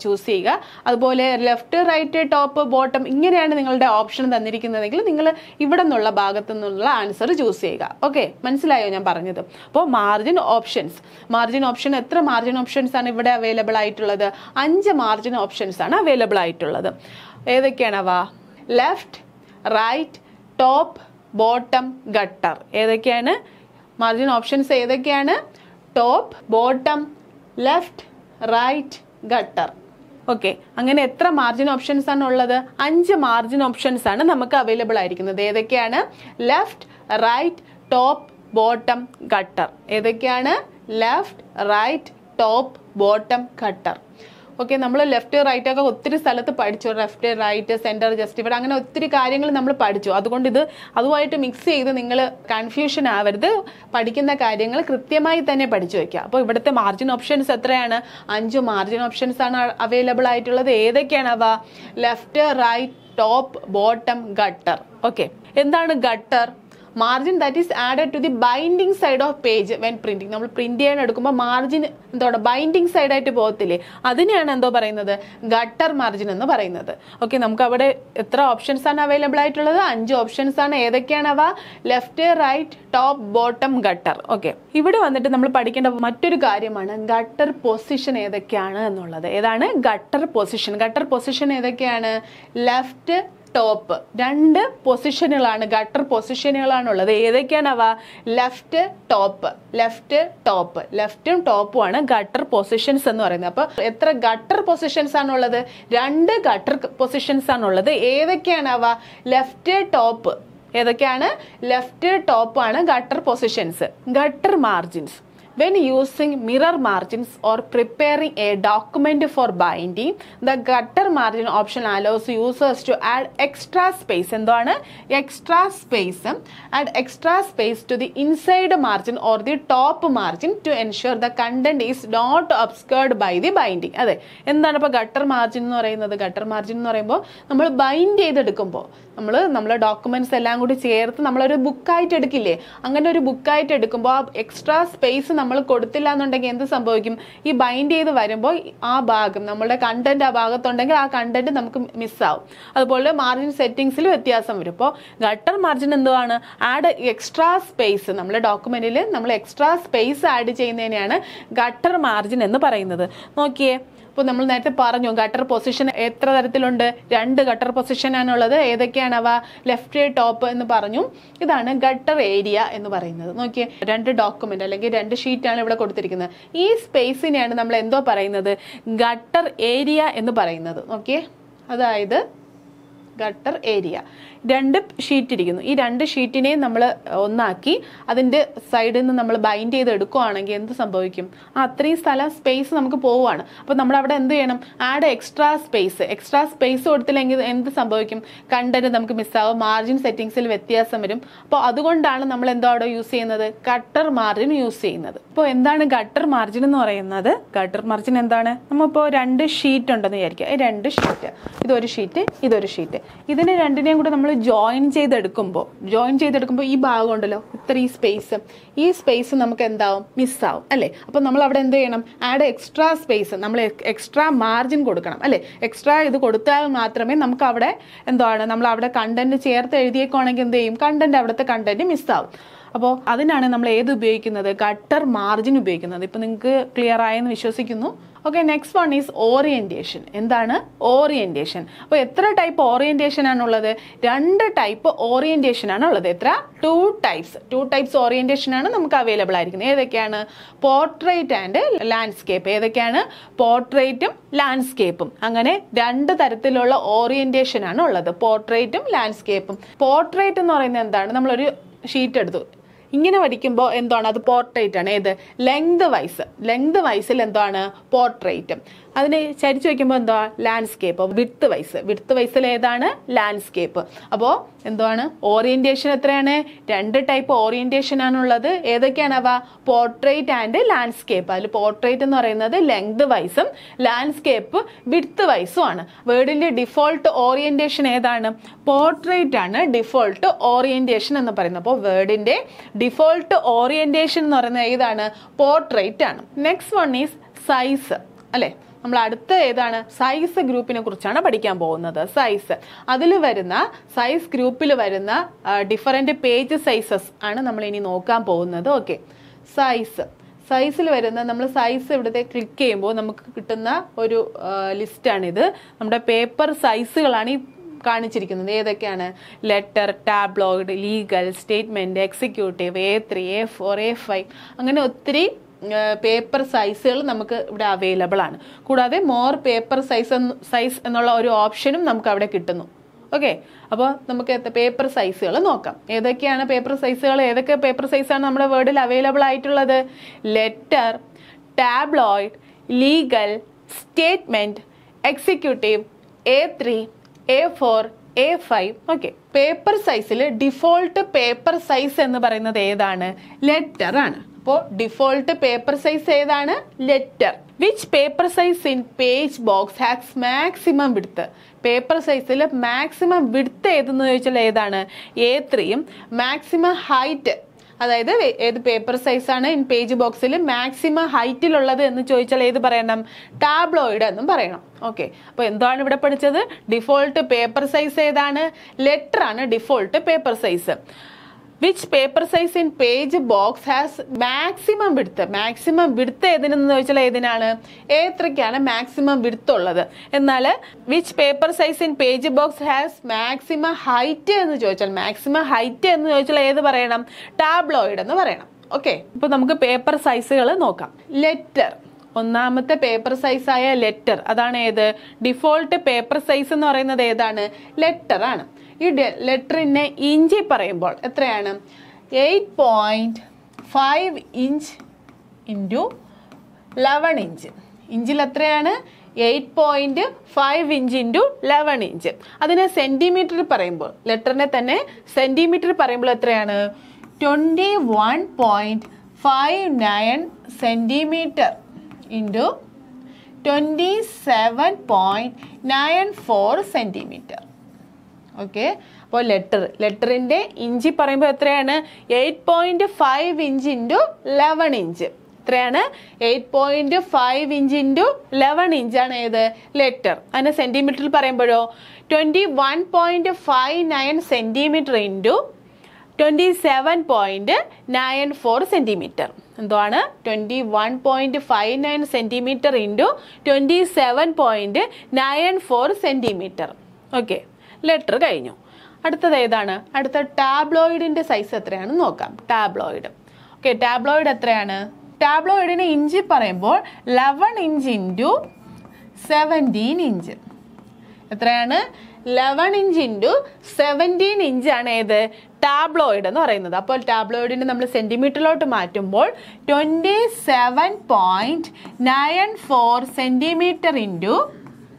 ചൂസ് ചെയ്യുക. അതുപോലെ ലെഫ്റ്റ് റൈറ്റ് ടോപ്പ് ബോട്ടം ഇങ്ങനെയാണ് നിങ്ങളുടെ ഓപ്ഷൻ തന്നിരിക്കുന്നതെങ്കിൽ നിങ്ങൾ ഇവിടെ നിന്നുള്ള ഭാഗത്തു നിന്നുള്ള ആൻസർ ചൂസ് ചെയ്യുക. ഓക്കെ മനസ്സിലായോ ഞാൻ പറഞ്ഞത്? അപ്പോൾ മാർജിൻ ഓപ്ഷൻസ് മാർജിൻ ഓപ്ഷൻ എത്ര മാർജിൻ ഓപ്ഷൻസ് ആണ് ഇവിടെ അവൈലബിൾ ആയിട്ടുള്ളത്? അഞ്ച് മാർജിൻ ഓപ്ഷൻസ് ആണ് അവൈലബിൾ ആയിട്ടുള്ളത്. ഏതൊക്കെയാണവ left right top bottom gutter ഏതൊക്കെയാണ്? മാർജിൻ ഓപ്ഷൻസ് ഏതൊക്കെയാണ്? Top bottom left right gutter okay അങ്ങനെ എത്ര മാർജിൻ ഓപ്ഷൻസ് ആണ് ഉള്ളത്? അഞ്ച് മാർജിൻ ഓപ്ഷൻസ് ആണ് നമുക്ക് അവൈലബിൾ ആയിരിക്കുന്നത്. ഏതൊക്കെയാണ്? Left right top bottom gutter ഏതൊക്കെയാണ്? Left right top bottom gutter okay നമ്മൾ ലെഫ്റ്റ് റൈറ്റ് ഒക്കെ ഒത്തിരി സ്ഥലത്ത് പഠിച്ചു. ലെഫ്റ്റ് റൈറ്റ് സെന്റർ ഇവിടെ അങ്ങനെ ഒത്തിരി കാര്യങ്ങൾ നമ്മൾ പഠിച്ചു. അതുകൊണ്ട് ഇത് അതുമായിട്ട് മിക്സ് ചെയ്ത് നിങ്ങൾ കൺഫ്യൂഷൻ ആവരുത്. പഠിക്കുന്ന കാര്യങ്ങൾ കൃത്യമായി തന്നെ പഠിച്ചു വയ്ക്കുക അപ്പോൾ ഇവിടുത്തെ മാർജിൻ ഓപ്ഷൻസ് എത്രയാണ്? അഞ്ച് മാർജിൻ ഓപ്ഷൻസ് ആണ് അവൈലബിൾ ആയിട്ടുള്ളത്. ഏതൊക്കെയാണ് അവ? Left right top bottom gutter okay എന്താണ് gutter margin that is added to the binding side of page when printing നമ്മൾ പ്രിന്റ് ചെയ്യാൻ എടുക്കുമ്പോൾ മാർജിൻ എന്താണ് ബൈൻഡിങ് സൈഡായിട്ട് പോകത്തില്ലേ? അതിനെയാണ് എന്തോ പറയുന്നത്? ഗട്ടർ മാർജിൻ എന്ന് പറയുന്നത്. ഓക്കെ നമുക്ക് അവിടെ എത്ര ഓപ്ഷൻസ് ആണ് അവൈലബിൾ ആയിട്ടുള്ളത്? അഞ്ച് ഓപ്ഷൻസ് ആണ്. ഏതൊക്കെയാണ് അവ? Left right top bottom gutter okay ഇവിടെ വന്നിട്ട് നമ്മൾ പഠിക്കേണ്ട മറ്റൊരു കാര്യമാണ് ഗട്ടർ പൊസിഷൻ ഏതൊക്കെയാണ് എന്നുള്ളത്. ഏതാണ്? ഗട്ടർ പൊസിഷൻ ഗട്ടർ പൊസിഷൻ ഏതൊക്കെയാണ്? ലെഫ്റ്റ് ടോപ്പ് രണ്ട് പൊസിഷനുകളാണ് ഗട്ടർ പൊസിഷനുകളാണുള്ളത് ഉള്ളത് ഏതൊക്കെയാണ് ലെഫ്റ്റ് ടോപ്പ് ലെഫ്റ്റ് ടോപ്പ് ലെഫ്റ്റും ടോപ്പും ആണ് ഗട്ടർ പൊസിഷൻസ് എന്ന് പറയുന്നത്. അപ്പൊ എത്ര ഗട്ടർ പൊസിഷൻസ് ആണുള്ളത്? രണ്ട് ഗട്ടർ പൊസിഷൻസ് ആണുള്ളത്. ഏതൊക്കെയാണവ? ലെഫ്റ്റ് ടോപ്പ് ഏതൊക്കെയാണ്? ലെഫ്റ്റ് ആണ് gutter positions gutter margins When using mirror margins or preparing a document for binding, the gutter margin option allows users to add extra space. എന്താണ് extra space add extra space to the inside margin or the top margin to ensure the content is not obscured by the binding അതെ. എന്താണ് ഇപ്പോൾ gutter margin എന്ന് പറയുന്നത്? Gutter margin എന്ന് പറയുമ്പോൾ നമ്മൾ bind ചെയ്തെടുക്കുമ്പോൾ നമ്മൾ നമ്മളെ ഡോക്യുമെന്റ്സ് എല്ലാം കൂടി ചേർത്ത് നമ്മളൊരു ബുക്കായിട്ട് എടുക്കില്ലേ? അങ്ങനെ ഒരു ബുക്കായിട്ട് എടുക്കുമ്പോൾ ആ എക്സ്ട്രാ സ്പേസ് നമ്മൾ കൊടുത്തില്ല എന്നുണ്ടെങ്കിൽ എന്ത് സംഭവിക്കും? ഈ ബൈൻഡ് ചെയ്ത് വരുമ്പോൾ ആ ഭാഗം നമ്മുടെ കണ്ടന്റ് ആ ഭാഗത്തുണ്ടെങ്കിൽ ആ കണ്ടന്റ് നമുക്ക് മിസ്സാവും അതുപോലെ മാർജിൻ സെറ്റിംഗ്സിൽ വ്യത്യാസം വരും. ഇപ്പോൾ ഗട്ടർ മാർജിൻ എന്തുവാണ്? ആഡ് എക്സ്ട്രാ സ്പേസ് നമ്മുടെ ഡോക്യുമെന്റിൽ നമ്മൾ എക്സ്ട്രാ സ്പേസ് ആഡ് ചെയ്യുന്നതിനെയാണ് ഗട്ടർ മാർജിൻ എന്ന് പറയുന്നത്. നോക്കിയേ. ഇപ്പോൾ നമ്മൾ നേരത്തെ പറഞ്ഞു ഗട്ടർ പൊസിഷൻ എത്ര തരത്തിലുണ്ട്? രണ്ട് ഗട്ടർ പൊസിഷനാണുള്ളത് ഏതൊക്കെയാണ് അവ? ലെഫ്റ്റ് ടോപ്പ് എന്ന് പറഞ്ഞു. ഇതാണ് ഗട്ടർ ഏരിയ എന്ന് പറയുന്നത്. നോക്കിയേ രണ്ട് ഡോക്യുമെന്റ് അല്ലെങ്കിൽ രണ്ട് ഷീറ്റാണ് ഇവിടെ കൊടുത്തിരിക്കുന്നത്. ഈ സ്പേസിനെയാണ് നമ്മൾ എന്തോ പറയുന്നത്? ഗട്ടർ ഏരിയ എന്ന് പറയുന്നത്. നോക്കിയേ അതായത് ഗട്ടർ ഏരിയ രണ്ട് ഷീറ്റ് ഇരിക്കുന്നു. ഈ രണ്ട് ഷീറ്റിനെയും നമ്മൾ ഒന്നാക്കി അതിന്റെ സൈഡിൽ നിന്ന് നമ്മൾ ബൈൻഡ് ചെയ്ത് എടുക്കുകയാണെങ്കിൽ എന്ത് സംഭവിക്കും? ആ അത്രയും സ്ഥലം സ്പേസ് നമുക്ക് പോവുകയാണ് അപ്പോൾ നമ്മൾ അവിടെ എന്ത് ചെയ്യണം? Add extra space extra space കൊടുത്തില്ലെങ്കിൽ എന്ത് സംഭവിക്കും? കണ്ടന്റ് നമുക്ക് മിസ്സാവും മാർജിൻ സെറ്റിങ്സിൽ വ്യത്യാസം വരും. അപ്പോൾ അതുകൊണ്ടാണ് നമ്മൾ എന്തോ അവിടെ യൂസ് ചെയ്യുന്നത്? കട്ടർ മാർജിൻ യൂസ് ചെയ്യുന്നത്. അപ്പോൾ എന്താണ് ഗട്ടർ മാർജിൻ എന്ന് പറയുന്നത്? ഗട്ടർ മാർജിൻ എന്താണ്? നമ്മളിപ്പോൾ രണ്ട് ഷീറ്റ് ഉണ്ടെന്ന് വിചാരിക്കുക. ഈ രണ്ട് ഷീറ്റ് ഇതൊരു ഷീറ്റ് ഇതൊരു ഷീറ്റ് ഇതിനെ രണ്ടിനെയും കൂടെ നമ്മൾ ജോയിൻ ചെയ്തെടുക്കുമ്പോൾ ജോയിൻ ചെയ്തെടുക്കുമ്പോൾ ഈ ഭാഗം ഉണ്ടല്ലോ ഇത്ര ഈ സ്പേസ് ഈ സ്പേസ് നമുക്ക് എന്താവും? മിസ്സാവും അല്ലേ? അപ്പോൾ നമ്മൾ അവിടെ എന്ത് ചെയ്യണം? ആഡ് എക്സ്ട്രാ സ്പേസ് നമ്മൾ എക്സ്ട്രാ മാർജിൻ കൊടുക്കണം അല്ലേ? എക്സ്ട്രാ ഇത് കൊടുത്താൽ മാത്രമേ നമുക്ക് അവിടെ എന്താണ്? നമ്മൾ അവിടെ കണ്ടന്റ് ചേർത്ത് എഴുതിയേക്കുവാണെങ്കിൽ എന്ത് ചെയ്യും? കണ്ടന്റ് അവിടുത്തെ കണ്ടന്റ് മിസ്സാവും അപ്പോൾ അതിനാണ് നമ്മൾ ഏത് ഉപയോഗിക്കുന്നത്? കട്ടർ മാർജിൻ ഉപയോഗിക്കുന്നത്. ഇപ്പം നിങ്ങൾക്ക് ക്ലിയർ ആയെന്ന് വിശ്വസിക്കുന്നു. Okay next one is orientation എന്താണ്? ഓറിയന്റേഷൻ അപ്പോൾ എത്ര ടൈപ്പ് ഓറിയന്റേഷൻ ആണുള്ളത്? രണ്ട് ടൈപ്പ് ഓറിയന്റേഷൻ ആണുള്ളത്. എത്ര? Two types two types orientation ആണ് നമുക്ക് അവൈലബിൾ ആയിരിക്കുന്നത്. ഏതൊക്കെയാണ്? പോർട്രേറ്റ് ആൻഡ് ലാൻഡ്സ്കേപ്പ് ഏതൊക്കെയാണ്? പോർട്രേറ്റും ലാൻഡ്സ്കേപ്പും അങ്ങനെ രണ്ട് തരത്തിലുള്ള ഓറിയന്റേഷൻ ആണ് ഉള്ളത്. പോർട്രേറ്റും ലാൻഡ്സ്കേപ്പും പോർട്രേറ്റ് എന്ന് പറയുന്നത് എന്താണ്? നമ്മളൊരു ഷീറ്റ് എടുത്തു. ഇങ്ങനെ പഠിക്കുമ്പോൾ എന്താണ്? അത് പോർട്രേറ്റ് ആണ്. ഏത്? ലെങ്ത് വൈസ് ലെങ്ത് വൈസിൽ എന്താണ്? പോർട്രേറ്റ് അതിനെ ചരിച്ചു വെക്കുമ്പോൾ എന്താ ലാൻഡ്സ്കേപ്പ് വിഡ്ത്ത് വൈസ് വിഡ്ത്ത് വൈസിൽ ഏതാണ്? ലാൻഡ്സ്കേപ്പ് അപ്പോൾ എന്താണ് ഓറിയന്റേഷൻ എത്രയാണ്? രണ്ട് ടൈപ്പ് ഓറിയന്റേഷൻ ആണുള്ളത്. ഏതൊക്കെയാണ് അവ? പോർട്രേറ്റ് ആൻഡ് ലാൻഡ്സ്കേപ്പ് അതിൽ പോർട്രേറ്റ് എന്ന് പറയുന്നത് ലെങ്ത് വൈസും ലാൻഡ്സ്കേപ്പ് വിഡ്ത്ത് വൈസും ആണ്. വേർഡിന്റെ ഡിഫോൾട്ട് ഓറിയന്റേഷൻ ഏതാണ്? പോർട്രേറ്റ് ആണ് ഡിഫോൾട്ട് ഓറിയന്റേഷൻ എന്ന് പറയുന്നത്. അപ്പോൾ വേർഡിന്റെ ഡിഫോൾട്ട് ഓറിയന്റേഷൻ എന്ന് പറയുന്നത് ഏതാണ്? പോർട്രേറ്റ് ആണ്. നെക്സ്റ്റ് വൺ ഈസ് സൈസ് അല്ലേ? നമ്മൾ അടുത്ത ഏതാണ്? സൈസ് ഗ്രൂപ്പിനെ കുറിച്ചാണ് പഠിക്കാൻ പോകുന്നത്. സൈസ് അതിൽ വരുന്ന സൈസ് ഗ്രൂപ്പിൽ വരുന്ന ഡിഫറെന്റ് പേജ് സൈസസ് ആണ് നമ്മൾ ഇനി നോക്കാൻ പോകുന്നത്. ഓക്കെ സൈസ് സൈസിൽ വരുന്ന നമ്മൾ സൈസ് ഇവിടുത്തെ ക്ലിക്ക് ചെയ്യുമ്പോൾ നമുക്ക് കിട്ടുന്ന ഒരു ലിസ്റ്റാണിത് നമ്മുടെ പേപ്പർ സൈസുകളാണ് ഈ കാണിച്ചിരിക്കുന്നത്. ഏതൊക്കെയാണ്? Letter tabloid legal statement executive A three A four A five അങ്ങനെ ഒത്തിരി പേപ്പർ സൈസുകൾ നമുക്ക് ഇവിടെ അവൈലബിൾ ആണ്. കൂടാതെ മോർ പേപ്പർ സൈസ് സൈസ് എന്നുള്ള ഒരു ഓപ്ഷനും നമുക്ക് അവിടെ കിട്ടുന്നു. ഓക്കെ അപ്പോൾ നമുക്ക് പേപ്പർ സൈസുകൾ നോക്കാം. ഏതൊക്കെയാണ് പേപ്പർ സൈസുകൾ ഏതൊക്കെ പേപ്പർ സൈസാണ് നമ്മുടെ വേർഡിൽ അവൈലബിൾ ആയിട്ടുള്ളത്? Letter tabloid legal statement executive A three A four A five okay paper സൈസിൽ ഡിഫോൾട്ട് പേപ്പർ സൈസ് എന്ന് പറയുന്നത് ഏതാണ്? ലെറ്റർ ആണ്. അപ്പോൾ ഡിഫോൾട്ട് പേപ്പർ സൈസ് ഏതാണ്? Letter which paper size in page box has maximum width paper സൈസിൽ maximum width ഏതെന്ന് ചോദിച്ചാൽ ഏതാണ്? എ ത്രീയും മാക്സിമം ഹൈറ്റ് അതായത് ഏത് പേപ്പർ സൈസാണ് ഇൻ പേജ് ബോക്സിൽ മാക്സിമം ഹൈറ്റിലുള്ളത് എന്ന് ചോദിച്ചാൽ ഏത് പറയണം? ടാബ്ലോയിഡ് എന്നും പറയണം. ഓക്കെ അപ്പോൾ എന്താണ് ഇവിടെ പഠിച്ചത്? ഡിഫോൾട്ട് പേപ്പർ സൈസ് ഏതാണ്? ലെറ്റർ ആണ് default paper size which paper size in page box has maximum width maximum width ഏതിനെന്ന് ചോദിച്ചാൽ ഏതിനാണ്? ഏത്രയ്ക്കാണ് മാക്സിമം വിടുത്തുള്ളത് എന്നാൽ which paper size in page box has maximum height എന്ന് ചോദിച്ചാൽ മാക്സിമം ഹൈറ്റ് എന്ന് ചോദിച്ചാൽ ഏത് പറയണം? ടാബ്ലോയിഡ് എന്ന് പറയണം. ഓക്കെ ഇപ്പൊ നമുക്ക് പേപ്പർ സൈസുകൾ നോക്കാം. ലെറ്റർ ഒന്നാമത്തെ പേപ്പർ സൈസായ ലെറ്റർ അതാണ് ഏത്? ഡിഫോൾട്ട് പേപ്പർ സൈസ് എന്ന് പറയുന്നത് ഏതാണ്? ലെറ്റർ ആണ്. ഈ ലെറ്ററിനെ ഇഞ്ചി പറയുമ്പോൾ എത്രയാണ്? Eight point five inch into eleven inch ഇഞ്ചിൽ എത്രയാണ്? Eight point five inch into eleven inch അതിനെ സെന്റിമീറ്റർ പറയുമ്പോൾ ലെറ്ററിനെ തന്നെ സെന്റിമീറ്റർ പറയുമ്പോൾ എത്രയാണ്? Twenty one point five nine centimetre into twenty seven point nine four centimetre okay. അപ്പോൾ ലെറ്റർ ലെറ്ററിന്റെ ഇഞ്ചി പറയുമ്പോൾ എത്രയാണ്? Eight point five inch into eleven inch എത്രയാണ്? Eight point five inch into eleven ഇഞ്ചാണ് ഏത്? ലെറ്റർ അതിന് സെന്റിമീറ്ററിൽ പറയുമ്പോഴോ? Twenty one point five nine centimetre into twenty seven point nine four centimetre എന്താണ് twenty one point five nine centimetre into twenty seven point nine four centimetre okay letter കഴിഞ്ഞു. അടുത്തത് ഏതാണ്? അടുത്ത ടാബ്ലോയിഡിന്റെ size എത്രയാണെന്ന് നോക്കാം. ടാബ്ലോയിഡ്. ഓക്കെ ടാബ്ലോയിഡ് എത്രയാണ്? ടാബ്ലോയിഡിന് inch പറയുമ്പോൾ eleven inch into seventeen inch. എത്രയാണ്? ലെവൻ ഇഞ്ച് ഇന്റു സെവന്റീൻ ഇഞ്ചാണ് ഏത്? ടാബ്ലോയിഡ് എന്ന് പറയുന്നത്. അപ്പോൾ ടാബ്ലോയിഡിനെ നമ്മൾ സെന്റിമീറ്ററിലോട്ട് മാറ്റുമ്പോൾ twenty seven point nine four centimetre into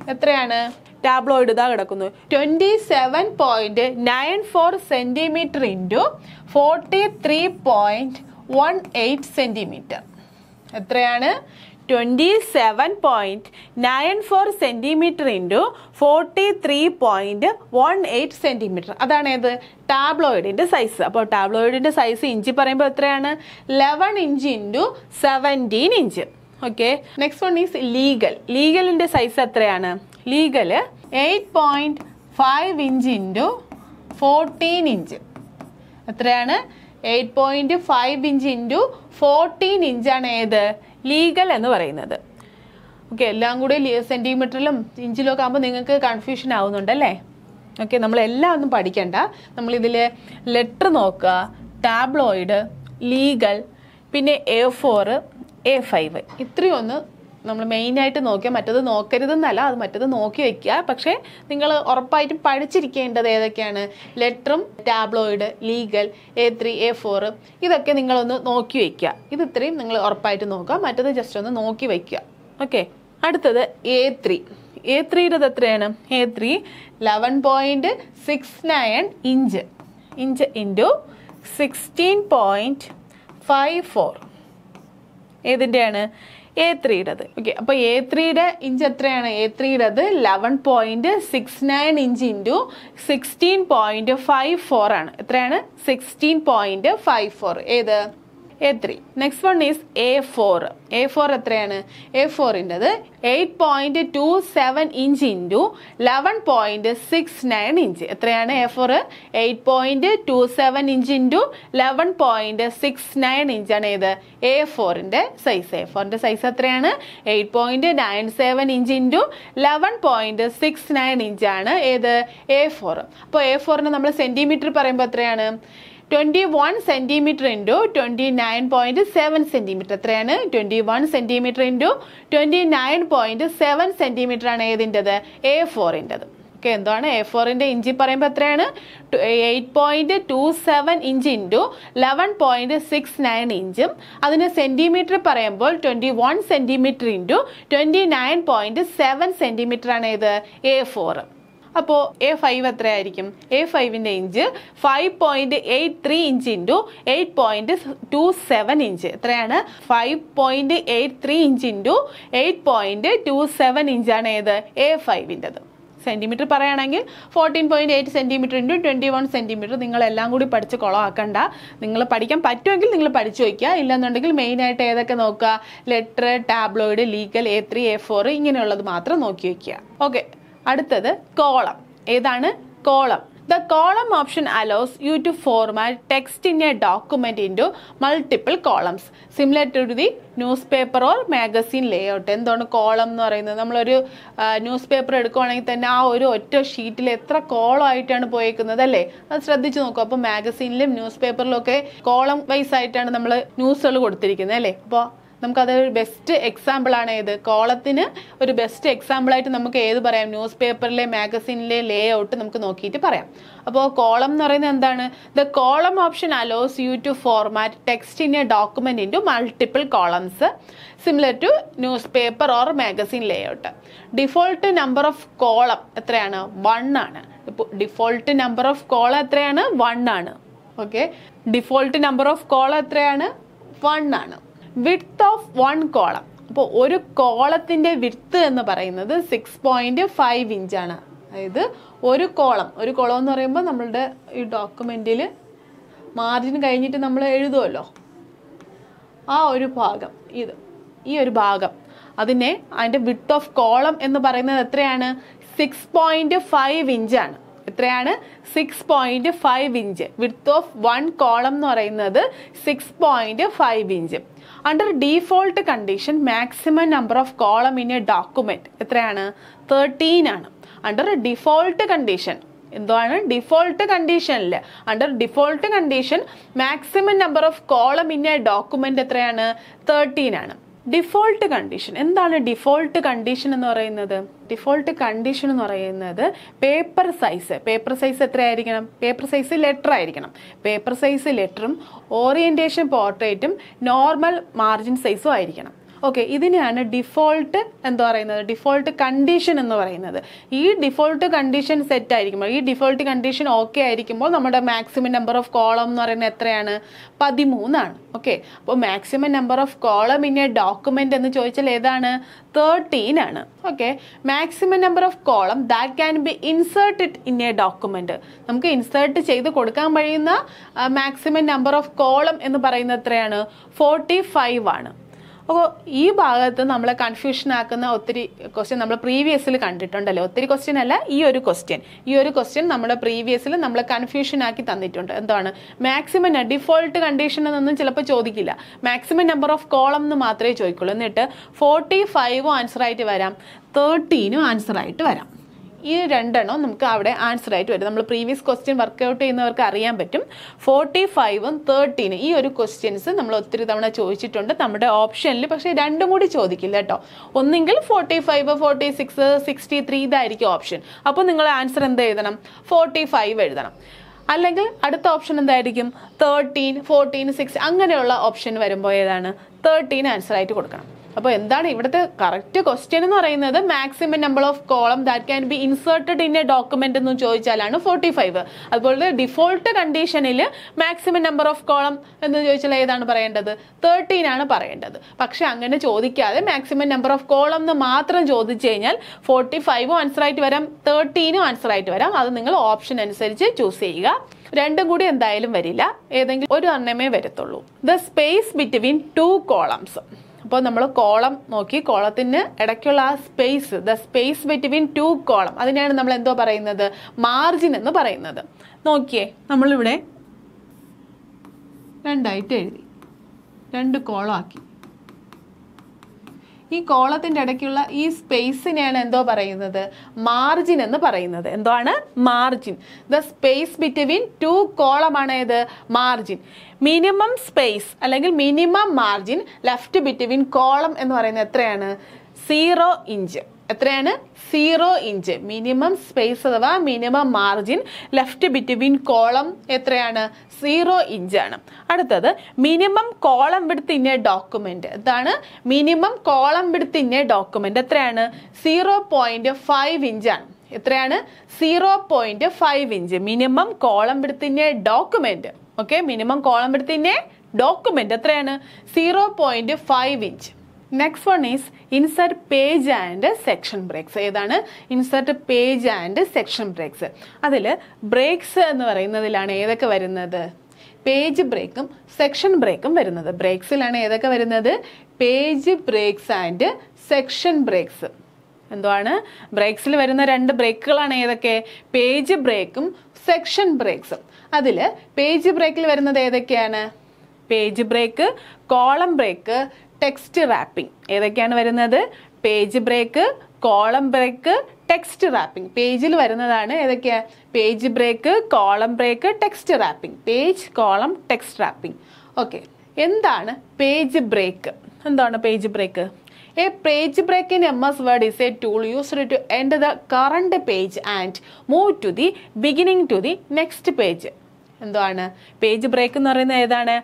എത്രയാണ്? ടാബ്ലോയിഡ് ഇതാ കിടക്കുന്നു. Twenty seven point nine four centimetre into forty three point one eight centimetre എത്രയാണ്? Twenty seven point nine four centimetre into forty three point one eight centimetre അതാണ് ഏത്? ടാബ്ലോയിഡിന്റെ size അപ്പോൾ ടാബ്ലോയിഡിന്റെ size inch പറയുമ്പോൾ എത്രയാണ്? Eleven inch into seventeen inch. Okay next one is legal ലീഗലിന്റെ size എത്രയാണ്? Legal eight point five inch into fourteen inch എത്രയാണ്? Eight point five inch into fourteen ഇഞ്ചാണ് ഏത്? Legal എന്ന് പറയുന്നത്. ഓക്കെ എല്ലാം കൂടി സെന്റിമീറ്ററിലും ഇഞ്ചിലും ഒക്കെ ആകുമ്പോൾ നിങ്ങൾക്ക് കൺഫ്യൂഷൻ ആവുന്നുണ്ടല്ലേ ഓക്കെ നമ്മൾ എല്ലാം ഒന്നും പഠിക്കണ്ട. നമ്മളിതിൽ ലെറ്റർ നോക്കുക ടാബ്ലോയിഡ് ലീഗൽ പിന്നെ എ ഫോർ എ ഫൈവ് ഇത്രയും ഒന്ന് നമ്മൾ മെയിനായിട്ട് നോക്കിയാൽ മറ്റത് നോക്കരുതെന്നല്ല അത് മറ്റത് നോക്കി വയ്ക്കുക പക്ഷേ നിങ്ങൾ ഉറപ്പായിട്ടും പഠിച്ചിരിക്കേണ്ടത് ഏതൊക്കെയാണ്? ലെറ്ററും tabloid legal A three A four ഇതൊക്കെ നിങ്ങളൊന്ന് നോക്കി വയ്ക്കുക ഇത് ഇത്രയും നിങ്ങൾ ഉറപ്പായിട്ട് നോക്കുക. മറ്റത് ജസ്റ്റ് ഒന്ന് നോക്കി വയ്ക്കുക ഓക്കെ അടുത്തത് എ ത്രീ. എ ത്രീയുടെ എത്രയാണ്? A three eleven point six nine inch inch into sixteen point five four ഏതിന്റെയാണ് A ത്രീയുടേത് ഓക്കെ അപ്പോൾ എ ത്രീയുടെ ഇഞ്ച് എത്രയാണ്? A ത്രീയുടേത് eleven point six nine inch into sixteen point five four ആണ്. എത്രയാണ്? Sixteen point five four ഏത്? A three next one is A four A four എത്രയാണ്? A ഫോറിന്റെത് eight point two seven inch into eleven point six nine inch. എത്രയാണ് A four eight point two seven inch into eleven point six nine ഇഞ്ചാണ് ഏത്? A ഫോറിന്റെ size A ഫോറിന്റെ size എത്രയാണ്? Eight point nine seven inch into eleven point six nine ഇഞ്ചാണ് ഏത്? A four അപ്പോൾ A ഫോറിന് നമ്മൾ സെന്റിമീറ്റർ പറയുമ്പോൾ എത്രയാണ്? Twenty one centimetre into twenty nine point seven centimetre എത്രയാണ്? Twenty one centimetre into twenty nine point seven centimetre ആണ് ഏതിന്റെത്? എ ഫോറിന്റെത് ഓക്കെ എന്താണ്? എ ഫോറിന്റെ ഇഞ്ചി പറയുമ്പോൾ എത്രയാണ്? Eight point two seven inch into eleven point six nine ഇഞ്ചും. അതിന് സെന്റിമീറ്റർ പറയുമ്പോൾ twenty one centimetre into twenty nine point seven centimetre ആണ് ഏത്? എ ഫോർ അപ്പോൾ എ ഫൈവ് എത്രയായിരിക്കും? A ഫൈവിന്റെ inch five point eight three inch into eight point two seven inch എത്രയാണ്? Five point eight three inch into eight point two seven ഇഞ്ചാണ് ഏത്? A ഫൈവിന്റെത് centimetre പറയുകയാണെങ്കിൽ fourteen point eight centimetre into twenty one centimetre നിങ്ങളെല്ലാം കൂടി പഠിച്ച് കുളമാക്കണ്ട നിങ്ങൾ പഠിക്കാൻ പറ്റുമെങ്കിൽ നിങ്ങൾ പഠിച്ചു വയ്ക്കുക. ഇല്ലെന്നുണ്ടെങ്കിൽ മെയിനായിട്ട് ഏതൊക്കെ നോക്കുക? Letter tabloid legal A three A four ഇങ്ങനെയുള്ളത് മാത്രം നോക്കി വയ്ക്കുക. ഓക്കെ അടുത്തത് കോളം. ഏതാണ്? Column. The column option allows you to format text in a document into multiple columns similar to the newspaper or magazine layout എന്താണ് column എന്ന് പറയുന്നത്? നമ്മളൊരു news paper എടുക്കുവാണെങ്കിൽ തന്നെ ആ ഒരു ഒറ്റ ഷീറ്റിൽ എത്ര കോളം ആയിട്ടാണ് പോയേക്കുന്നത് അല്ലേ? അത് ശ്രദ്ധിച്ചു നോക്കും. അപ്പോൾ മാഗസീനിലും ന്യൂസ് പേപ്പറിലും ഒക്കെ കോളം വൈസ് ആയിട്ടാണ് നമ്മൾ ന്യൂസുകൾ കൊടുത്തിരിക്കുന്നത് അല്ലേ? അപ്പോൾ നമുക്കത് ബെസ്റ്റ് എക്സാമ്പിൾ ആണ് ഏത്? കോളത്തിന് ഒരു ബെസ്റ്റ് എക്സാമ്പിൾ ആയിട്ട് നമുക്ക് ഏത് പറയാം? ന്യൂസ് പേപ്പറിലെ മാഗസീനിലെ ലേ ഔട്ട് നമുക്ക് നോക്കിയിട്ട് പറയാം. അപ്പോൾ കോളം എന്ന് പറയുന്നത് എന്താണ്? The column option allows you to format text in a document into multiple columns similar to newspaper or magazine layout default number of column എത്രയാണ്? വൺ ആണ്. ഇപ്പോൾ ഡിഫോൾട്ട് നമ്പർ ഓഫ് കോളം എത്രയാണ്? വൺ ആണ്. Okay default number of column എത്രയാണ്? One ആണ്. Width of one column അപ്പോൾ ഒരു കോളത്തിന്റെ width എന്ന് പറയുന്നത് സിക്സ് പോയിന്റ് ഫൈവ് ഇഞ്ചാണ് അതായത് ഒരു കോളം ഒരു കോളം എന്ന് പറയുമ്പോൾ നമ്മളുടെ ഈ ഡോക്യുമെന്റിൽ മാർജിൻ കഴിഞ്ഞിട്ട് നമ്മൾ എഴുതുമല്ലോ ആ ഒരു ഭാഗം ഇത് ഈ ഒരു ഭാഗം. അതിനെ അതിന്റെ വിത്ത് ഓഫ് കോളം എന്ന് പറയുന്നത് എത്രയാണ്? സിക്സ് പോയിന്റ് ഫൈവ് ഇഞ്ചാണ് എത്രയാണ്? Six point five inch width of one column എന്ന് പറയുന്നത് six point five inch under default condition maximum number of column in a document എത്രയാണ്? തേർട്ടീൻ ആണ്. അണ്ടർ ഡിഫോൾട്ട് കണ്ടീഷൻ എന്താണ് ഡിഫോൾട്ട് കണ്ടീഷനിൽ under default condition maximum number of column in a document എത്രയാണ്? Thirteen ആണ്. Default condition എന്താണ് default condition എന്ന് പറയുന്നത്? Default condition എന്ന് പറയുന്നത് പേപ്പർ സൈസ് പേപ്പർ സൈസ് എത്രയായിരിക്കണം? പേപ്പർ സൈസ് ലെറ്റർ ആയിരിക്കണം. പേപ്പർ സൈസ് ലെറ്ററും ഓറിയന്റേഷൻ പോർട്രേറ്റും നോർമൽ മാർജിൻ സൈസും ആയിരിക്കണം. ഓക്കെ ഇതിനെയാണ് ഡിഫോൾട്ട് എന്താ പറയുന്നത്? ഡിഫോൾട്ട് കണ്ടീഷൻ എന്ന് പറയുന്നത്. ഈ ഡിഫോൾട്ട് കണ്ടീഷൻ സെറ്റ് ആയിരിക്കുമ്പോൾ ഈ ഡിഫോൾട്ട് കണ്ടീഷൻ ഓക്കെ ആയിരിക്കുമ്പോൾ നമ്മുടെ മാക്സിമം നമ്പർ ഓഫ് കോളം എന്ന് പറയുന്നത് എത്രയാണ്? പതിമൂന്നാണ്. ഓക്കെ അപ്പോൾ maximum number of column in a document എന്ന് ചോദിച്ചാൽ ഏതാണ്? തേർട്ടീൻ ആണ്. Okay maximum number of column that can be inserted in a document നമുക്ക് ഇൻസേർട്ട് ചെയ്ത് കൊടുക്കാൻ കഴിയുന്ന മാക്സിമം നമ്പർ ഓഫ് കോളം എന്ന് പറയുന്നത് എത്രയാണ്? ഫോർട്ടി ഫൈവ് ആണ്. അപ്പോൾ ഈ ഭാഗത്ത് നമ്മളെ കൺഫ്യൂഷൻ ആക്കുന്ന ഒത്തിരി ക്വസ്റ്റ്യൻ നമ്മൾ പ്രീവിയസിൽ കണ്ടിട്ടുണ്ടല്ലോ. ഒത്തിരി ക്വസ്റ്റ്യൻ അല്ല ഈ ഒരു ക്വസ്റ്റ്യൻ ഈ ഒരു ക്വസ്റ്റ്യൻ നമ്മുടെ പ്രീവിയസിൽ നമ്മളെ കൺഫ്യൂഷൻ ആക്കി തന്നിട്ടുണ്ട്. എന്താണ്? മാക്സിമം ഡിഫോൾട്ട് കണ്ടീഷൻ എന്നൊന്നും ചിലപ്പോൾ ചോദിക്കില്ല. മാക്സിമം നമ്പർ ഓഫ് കോളം എന്ന് മാത്രമേ ചോദിക്കുള്ളൂ. എന്നിട്ട് ഫോർട്ടി ഫൈവും ആൻസർ ആയിട്ട് വരാം. തേർട്ടീനും ആൻസർ ആയിട്ട് വരാം. ഈ രണ്ടെണ്ണം നമുക്ക് അവിടെ ആൻസർ ആയിട്ട് വരും. നമ്മൾ പ്രീവിയസ് ക്വസ്റ്റ്യൻ വർക്കൗട്ട് ചെയ്യുന്നവർക്ക് അറിയാൻ പറ്റും. ഫോർട്ടി ഫൈവും തേർട്ടീനും ഈ ഒരു ക്വസ്റ്റ്യൻസ് നമ്മൾ ഒത്തിരി തവണ ചോദിച്ചിട്ടുണ്ട് നമ്മുടെ ഓപ്ഷനിൽ പക്ഷേ രണ്ടും കൂടി ചോദിക്കില്ല കേട്ടോ. ഒന്നെങ്കിൽ forty five forty six sixty three ഇതായിരിക്കും ഓപ്ഷൻ അപ്പോൾ നിങ്ങൾ ആൻസർ എന്ത് എഴുതണം? ഫോർട്ടി ഫൈവ് എഴുതണം. അല്ലെങ്കിൽ അടുത്ത ഓപ്ഷൻ എന്തായിരിക്കും? തേർട്ടീൻ ഫോർട്ടീൻ സിക്സ് അങ്ങനെയുള്ള ഓപ്ഷൻ വരുമ്പോൾ ഏതാണ്? തേർട്ടീൻ ആൻസർ ആയിട്ട് കൊടുക്കണം. അപ്പോൾ എന്താണ് ഇവിടുത്തെ കറക്റ്റ് ക്വസ്റ്റ്യൻ എന്ന് പറയുന്നത്? Maximum number of column that can be inserted in a document എന്ന് ചോദിച്ചാലാണ് ഫോർട്ടി ഫൈവ് അതുപോലെ ഡിഫോൾട്ട് കണ്ടീഷനിൽ മാക്സിമം നമ്പർ ഓഫ് കോളം എന്ന് ചോദിച്ചാൽ ഏതാണ് പറയേണ്ടത്? തേർട്ടീൻ ആണ് പറയേണ്ടത്. പക്ഷെ അങ്ങനെ ചോദിക്കാതെ മാക്സിമം നമ്പർ ഓഫ് കോളം എന്ന് മാത്രം ചോദിച്ചു കഴിഞ്ഞാൽ ഫോർട്ടി ഫൈവും ആൻസർ ആയിട്ട് വരാം തേർട്ടീനും ആൻസർ ആയിട്ട് വരാം. അത് നിങ്ങൾ ഓപ്ഷൻ അനുസരിച്ച് ചൂസ് ചെയ്യുക. രണ്ടും കൂടി എന്തായാലും വരില്ല. ഏതെങ്കിലും ഒരു എണ്ണമേ വരത്തുള്ളൂ. The space between two columns അപ്പോൾ നമ്മൾ കോളം നോക്കി കോളത്തിന് ഇടയ്ക്കുള്ള ആ space the space between two column അതിനെയാണ് നമ്മൾ എന്തോ പറയുന്നത്? മാർജിൻ എന്ന് പറയുന്നത്. നോക്കിയേ നമ്മളിവിടെ രണ്ടായിട്ട് എഴുതി. രണ്ട് കോളമാക്കി ഈ കോളത്തിന്റെ ഇടയ്ക്കുള്ള ഈ സ്പേസിനെയാണ് എന്തോ പറയുന്നത്? മാർജിൻ എന്ന് പറയുന്നത്. ആണ് margin. The space between two കോളമാണ് ഏത്? മാർജിൻ. മിനിമം സ്പേസ് അല്ലെങ്കിൽ minimum margin left between column എന്ന് പറയുന്നത് എത്രയാണ്? Zero inch. എത്രയാണ്? സീറോ ഇഞ്ച് മിനിമം സ്പേസ് അഥവാ minimum margin left between column എത്രയാണ്? സീറോ ഇഞ്ചാണ് അടുത്തത് minimum column width in document എന്താണ് minimum column width in document എത്രയാണ്? സീറോ പോയിന്റ് ഫൈവ് ഇഞ്ചാണ് എത്രയാണ്? Zero point five inch minimum column width in document okay minimum column width in document എത്രയാണ്? Zero point five inch next one is insert page and section breaks ഏതാണ്? Insert page and section breaks അതിൽ breaks എന്ന് പറയുന്നതിലാണ് ഏതൊക്കെ വരുന്നത്? Page ബ്രേക്കും section ബ്രേക്കും വരുന്നത്. ബ്രേക്സിലാണ് ഏതൊക്കെ വരുന്നത്? Page breaks and section breaks എന്തുവാണ്? ബ്രേക്സിൽ വരുന്ന രണ്ട് ബ്രേക്കുകളാണ് ഏതൊക്കെ? പേജ് ബ്രേക്കും സെക്ഷൻ ബ്രേക്സും അതിൽ പേജ് ബ്രേക്കിൽ വരുന്നത് ഏതൊക്കെയാണ്? Page break column break text wrapping ഏതൊക്കെയാണ് വരുന്നത്? Page break column break text wrapping പേജിൽ വരുന്നതാണ് ഏതൊക്കെയാ? Page break column break text wrapping page column text wrapping okay എന്താണ് പേജ് ബ്രേക്ക് എന്താണ് page break a page break in M S Word is a tool used to end the current page and move to the beginning to the next page എന്താണ്? Page break എന്ന് പറയുന്നത് ഏതാണ്?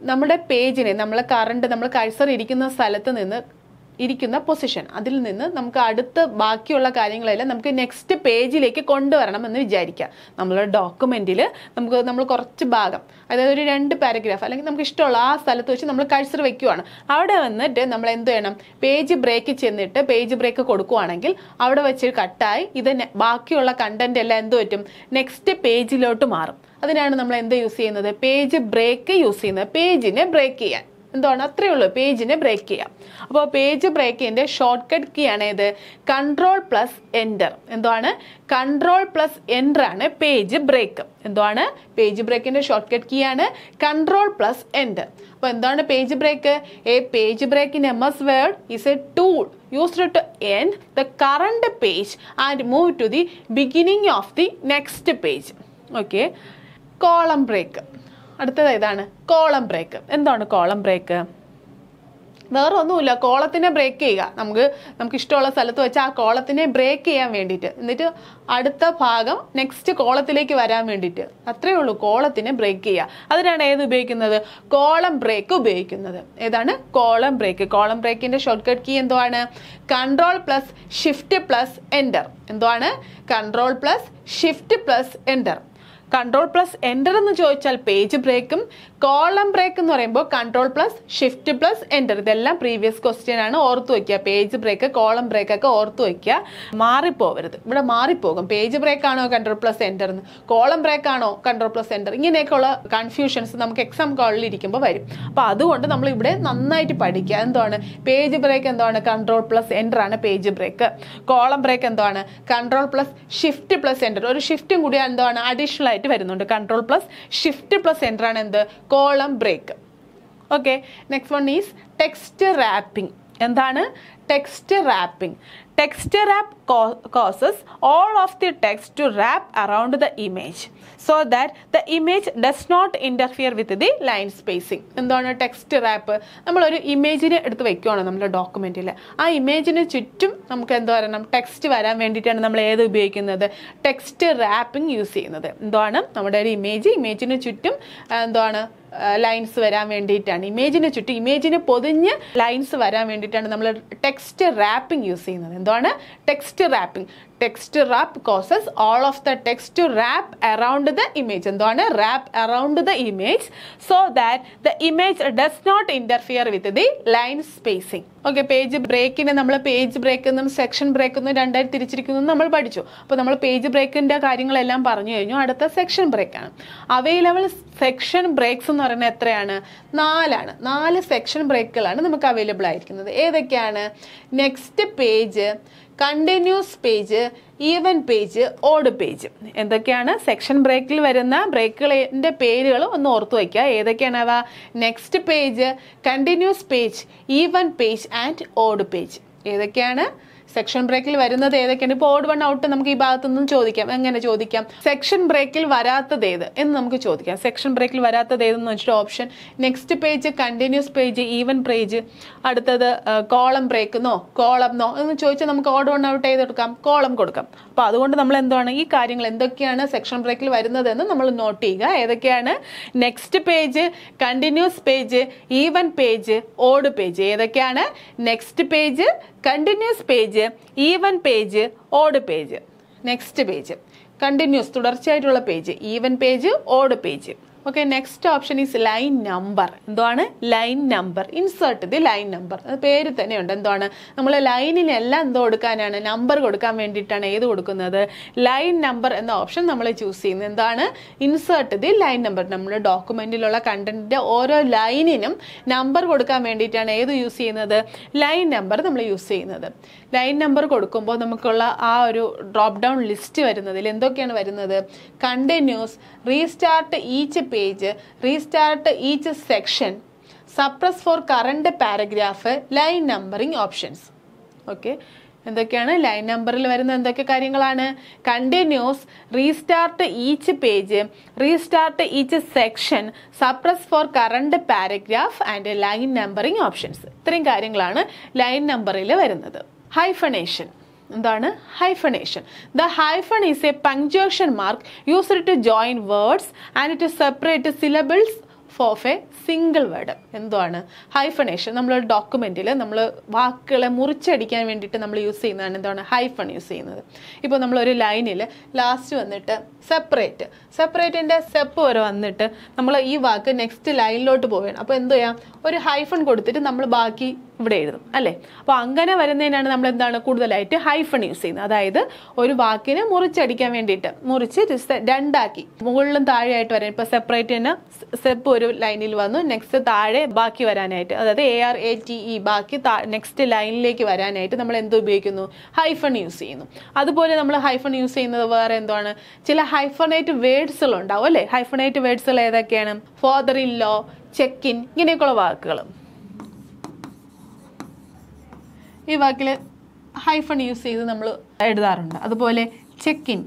നമ്മുടെ പേജിനെ നമ്മൾ current നമ്മൾ cursor ഇരിക്കുന്ന സ്ഥലത്ത് നിന്ന് ഇരിക്കുന്ന പൊസിഷൻ അതിൽ നിന്ന് നമുക്ക് അടുത്ത ബാക്കിയുള്ള കാര്യങ്ങളെല്ലാം നമുക്ക് നെക്സ്റ്റ് പേജിലേക്ക് കൊണ്ടുവരണം എന്ന് വിചാരിക്കാം നമ്മളുടെ ഡോക്യുമെന്റിൽ നമുക്ക് നമ്മൾ കുറച്ച് ഭാഗം അതായത് ഒരു രണ്ട് പാരഗ്രാഫ് അല്ലെങ്കിൽ നമുക്ക് ഇഷ്ടമുള്ള ആ സ്ഥലത്ത് വെച്ച് നമ്മൾ കഴ്സർ വെക്കുവാണ്. അവിടെ വന്നിട്ട് നമ്മൾ എന്ത് ചെയ്യണം? പേജ് ബ്രേക്ക് ചെന്നിട്ട് പേജ് ബ്രേക്ക് കൊടുക്കുവാണെങ്കിൽ അവിടെ വെച്ച് കട്ടായി ഇത് ബാക്കിയുള്ള കണ്ടന്റ് എല്ലാം എന്ത് പറ്റും? നെക്സ്റ്റ് പേജിലോട്ട് മാറും. അതിനാണ് നമ്മൾ എന്ത് യൂസ് ചെയ്യുന്നത്? പേജ് ബ്രേക്ക് യൂസ് ചെയ്യുന്നത്. പേജിനെ ബ്രേക്ക് ചെയ്യാൻ. എന്താണ് അത്രയേ ഉള്ളൂ. പേജിനെ ബ്രേക്ക് ചെയ്യാം. അപ്പോൾ പേജ് ബ്രേക്കിന്റെ ഷോർട്ട് കട്ട് കീ ആണ് ഏത്? കൺട്രോൾ പ്ലസ് എന്റർ എന്താണ് കൺട്രോൾ പ്ലസ് എന്റർ ആണ് പേജ് ബ്രേക്ക് എന്താണ് പേജ് ബ്രേക്കിന്റെ ഷോർട്ട് കട്ട് കീ ആണ് കൺട്രോൾ പ്ലസ് എന്റർ അപ്പോൾ എന്താണ് page break a page break in M S Word is a tool used to end the current page and move to the beginning of the next page okay column break അടുത്തത് ഇതാണ് column break. എന്താണ് column break? വേറെ ഒന്നുമില്ല കോളത്തിനെ break ചെയ്യുക. നമുക്ക് നമുക്ക് ഇഷ്ടമുള്ള സ്ഥലത്ത് വെച്ച് ആ കോളത്തിനെ ബ്രേക്ക് ചെയ്യാൻ വേണ്ടിയിട്ട്. എന്നിട്ട് അടുത്ത ഭാഗം നെക്സ്റ്റ് കോളത്തിലേക്ക് വരാൻ വേണ്ടിയിട്ട്. അത്രയേ ഉള്ളൂ കോളത്തിനെ ബ്രേക്ക് ചെയ്യുക. അതിനാണ് ഏത് ഉപയോഗിക്കുന്നത്? കോളം ബ്രേക്ക് ഉപയോഗിക്കുന്നത്. ഏതാണ്? Column break. കോളം ബ്രേക്കിന്റെ ഷോർട്ട് കട്ട് കീ എന്തുവാണ്? Control plus shift plus enter. എന്തുവാണ്? Control plus shift plus enter. Control plus enter എന്ന് ചോദിച്ചാൽ പേജ് ബ്രേക്കും കോളം ബ്രേക്ക് എന്ന് പറയുമ്പോൾ control plus shift plus enter. ഇതെല്ലാം പ്രീവിയസ് ക്വസ്റ്റ്യൻ ആണ്. ഓർത്ത് വയ്ക്കുക. പേജ് ബ്രേക്ക് കോളം ബ്രേക്ക് ഒക്കെ ഓർത്ത് വയ്ക്കുക. മാറിപ്പോവരുത്. ഇവിടെ മാറിപ്പോകും. പേജ് ബ്രേക്ക് ആണോ കൺട്രോൾ പ്ലസ് എന്റർ എന്ന്? കോളം ബ്രേക്ക് ആണോ കൺട്രോൾ പ്ലസ് എന്റർ? ഇങ്ങനെയൊക്കെയുള്ള കൺഫ്യൂഷൻസ് നമുക്ക് എക്സാം കോളിൽ ഇരിക്കുമ്പോൾ വരും. അപ്പോൾ അതുകൊണ്ട് നമ്മൾ ഇവിടെ നന്നായിട്ട് പഠിക്കുക. എന്താണ്? പേജ് ബ്രേക്ക് എന്താണ്? കൺട്രോൾ പ്ലസ് എന്റർ ആണ് പേജ് ബ്രേക്ക്. കോളം ബ്രേക്ക് എന്താണ്? Control plus shift plus enter. ഒരു ഷിഫ്റ്റും കൂടി എന്താണ്? അഡീഷണൽ ആയിട്ട് വരുന്നുണ്ട്. Control plus shift plus enter ആണ് എന്ത്? Column break. Okay next one is text wrapping എന്താണ്? Text wrapping text wrap causes all of the text to wrap around the image so that the image does not interfere with the line spacing എന്താണ് text wrap നമ്മളൊരു ഇമേജിനെ എടുത്ത് വെക്കുകയാണ് നമ്മുടെ ഡോക്യുമെന്റിൽ ആ ഇമേജിന് ചുറ്റും നമുക്ക് എന്താ പറയണം ടെക്സ്റ്റ് വരാൻ വേണ്ടിയിട്ടാണ് നമ്മൾ ഏത് ഉപയോഗിക്കുന്നത്? ടെക്സ്റ്റ് റാപ്പിംഗ് യൂസ് ചെയ്യുന്നത്. എന്താണ്? നമ്മുടെ ഒരു ഇമേജ് ഇമേജിന് ചുറ്റും എന്താണ്? ലൈൻസ് വരാൻ വേണ്ടിയിട്ടാണ്. ഇമേജിന് ചുറ്റും ഇമേജിന് പൊതിഞ്ഞ് ലൈൻസ് വരാൻ വേണ്ടിയിട്ടാണ് നമ്മൾ ടെക്സ്റ്റ് റാപ്പിംഗ് യൂസ് ചെയ്യുന്നത്. എന്താണ് text wrapping text wrap causes all of the text wrap around the image എന്താണ് wrap around the image so that the image does not interfere with the line spacing okay page ബ്രേക്കിനെ നമ്മൾ page break എന്നും section break എന്നും രണ്ടായി തിരിച്ചിരിക്കുന്നു നമ്മൾ പഠിച്ചു. അപ്പോൾ നമ്മൾ പേജ് ബ്രേക്കിന്റെ കാര്യങ്ങളെല്ലാം പറഞ്ഞു കഴിഞ്ഞു. അടുത്ത സെക്ഷൻ ബ്രേക്കാണ് അവൈലബിൾ സെക്ഷൻ ബ്രേക്സ് എന്ന് പറയുന്നത് എത്രയാണ്? നാലാണ്. നാല് സെക്ഷൻ ബ്രേക്കുകളാണ് നമുക്ക് അവൈലബിൾ ആയിരിക്കുന്നത്. ഏതൊക്കെയാണ്? Next page continuous page even page odd page. എന്തൊക്കെയാണ്? സെക്ഷൻ ബ്രേക്കിൽ വരുന്ന ബ്രേക്കുകളിന്റെ പേരുകൾ ഒന്ന് ഓർത്തു വയ്ക്കുക. ഏതൊക്കെയാണ് അവ? Next page continuous page even page and odd page. ഏതൊക്കെയാണ്? സെക്ഷൻ ബ്രേക്കിൽ വരുന്നത് ഏതൊക്കെയാണ്? ഇപ്പോൾ ഓഡ് വൺ ഔട്ട് നമുക്ക് ഈ ഭാഗത്തു നിന്നും ചോദിക്കാം. എങ്ങനെ ചോദിക്കാം? സെക്ഷൻ ബ്രേക്കിൽ വരാത്തത് ഏത് എന്ന് നമുക്ക് ചോദിക്കാം. സെക്ഷൻ ബ്രേക്കിൽ വരാത്തത് ഏതെന്ന് വെച്ചിട്ട് option next page continuous page even page അടുത്തത് കോളം ബ്രേക്ക് എന്നോ കോളം എന്നോ എന്ന് ചോദിച്ചാൽ നമുക്ക് ഓഡ് വൺ ഔട്ട് ചെയ്തെടുക്കാം കോളം കൊടുക്കാം. അപ്പോൾ അതുകൊണ്ട് നമ്മൾ എന്താണ് ഈ കാര്യങ്ങൾ എന്തൊക്കെയാണ് സെക്ഷൻ ബ്രേക്കിൽ വരുന്നതെന്ന് നമ്മൾ നോട്ട് ചെയ്യുക. ഏതൊക്കെയാണ്? Next page continuous page even page odd page ഏതൊക്കെയാണ്? Next page continuous page even page odd page next page continuous തുടർച്ചയായിട്ടുള്ള page even page odd page okay next option is line number എന്താണ് line number insert the line number അത് പേര് തന്നെയുണ്ട്. എന്താണ് നമ്മൾ ലൈനിനെല്ലാം എന്തോ കൊടുക്കാനാണ്? നമ്പർ കൊടുക്കാൻ വേണ്ടിയിട്ടാണ് ഏത് കൊടുക്കുന്നത്? ലൈൻ നമ്പർ എന്ന ഓപ്ഷൻ നമ്മൾ ചൂസ് ചെയ്യുന്നത്. എന്താണ്? ഇൻസേർട്ട് ദി ലൈൻ നമ്പർ നമ്മുടെ ഡോക്യുമെന്റിലുള്ള കണ്ടന്റിന്റെ ഓരോ ലൈനിനും നമ്പർ കൊടുക്കാൻ വേണ്ടിയിട്ടാണ് ഏത് യൂസ് ചെയ്യുന്നത്? ലൈൻ നമ്പർ നമ്മൾ യൂസ് ചെയ്യുന്നത്. ലൈൻ നമ്പർ കൊടുക്കുമ്പോൾ നമുക്കുള്ള ആ ഒരു ഡ്രോപ്പ് ഡൗൺ ലിസ്റ്റ് വരുന്നതിൽ എന്തൊക്കെയാണ് വരുന്നത്? Continuous restart each page restart each section suppress for current paragraph line numbering options okay എന്തൊക്കെയാണ്? ലൈൻ നമ്പറിൽ വരുന്ന എന്തൊക്കെ കാര്യങ്ങളാണ്? Continuous restart each page restart each section suppress for current paragraph and line numbering options ഇത്രയും കാര്യങ്ങളാണ് line നമ്പറിൽ വരുന്നത്. Hyphenation എന്താണ്? Hyphenation the hyphen is a punctuation mark used to join words and to separate syllables of a single word എന്താണ് hyphenation നമ്മൾ ഡോക്യുമെന്റിൽ നമ്മൾ വാക്കുകളെ മുറിച്ചടിക്കാൻ വേണ്ടിയിട്ട് നമ്മൾ യൂസ് ചെയ്യുന്നതാണ്. എന്താണ്? ഹൈഫൺ യൂസ് ചെയ്യുന്നത്. ഇപ്പോൾ നമ്മൾ ഒരു ലൈനിൽ ലാസ്റ്റ് വന്നിട്ട് സെപ്പറേറ്റ് സെപ്പറേറ്റിന്റെ സെപ്പ് വരെ വന്നിട്ട് നമ്മൾ ഈ വാക്ക് നെക്സ്റ്റ് ലൈനിലോട്ട് പോവുകയാണ്. അപ്പോൾ എന്ത് ചെയ്യാം? ഒരു ഹൈഫൺ കൊടുത്തിട്ട് നമ്മൾ ബാക്കി ഇവിടെ എഴുതും അല്ലേ? അപ്പോൾ അങ്ങനെ വരുന്നതിനാണ് നമ്മൾ എന്താണ് കൂടുതലായിട്ട് ഹൈഫൺ യൂസ് ചെയ്യുന്നത്. അതായത് ഒരു വാക്കിനെ മുറിച്ചടിക്കാൻ വേണ്ടിയിട്ട്. മുറിച്ച് രണ്ടാക്കി. മുകളിലും താഴെയായിട്ട് വരാൻ ഇപ്പോൾ സെപ്പറേറ്റിന് സെപ്പ് ഒരു ലൈനിൽ വന്നു. നെക്സ്റ്റ് താഴെ ബാക്കി വരാനായിട്ട്. അതായത് A R A T E ബാക്കി നെക്സ്റ്റ് ലൈനിലേക്ക് വരാനായിട്ട് നമ്മൾ എന്ത് ഉപയോഗിക്കുന്നു? ഹൈഫൺ യൂസ് ചെയ്യുന്നു. അതുപോലെ നമ്മൾ ഹൈഫൺ യൂസ് ചെയ്യുന്നത് വേറെ എന്താണ് ചില ഹൈഫണേറ്റ് വേർഡ്സുകൾ ഉണ്ടാവും അല്ലേ? ഹൈഫണേറ്റ് വേർഡ്സുകൾ ഏതൊക്കെയാണ്? Father in law check in ഇങ്ങനെയൊക്കെയുള്ള വാക്കുകൾ. ഈ വാക്കിൽ ഹൈഫൺ യൂസ് ചെയ്ത് നമ്മൾ എഴുതാറുണ്ട്. അതുപോലെ ചെക്ക് ഇൻ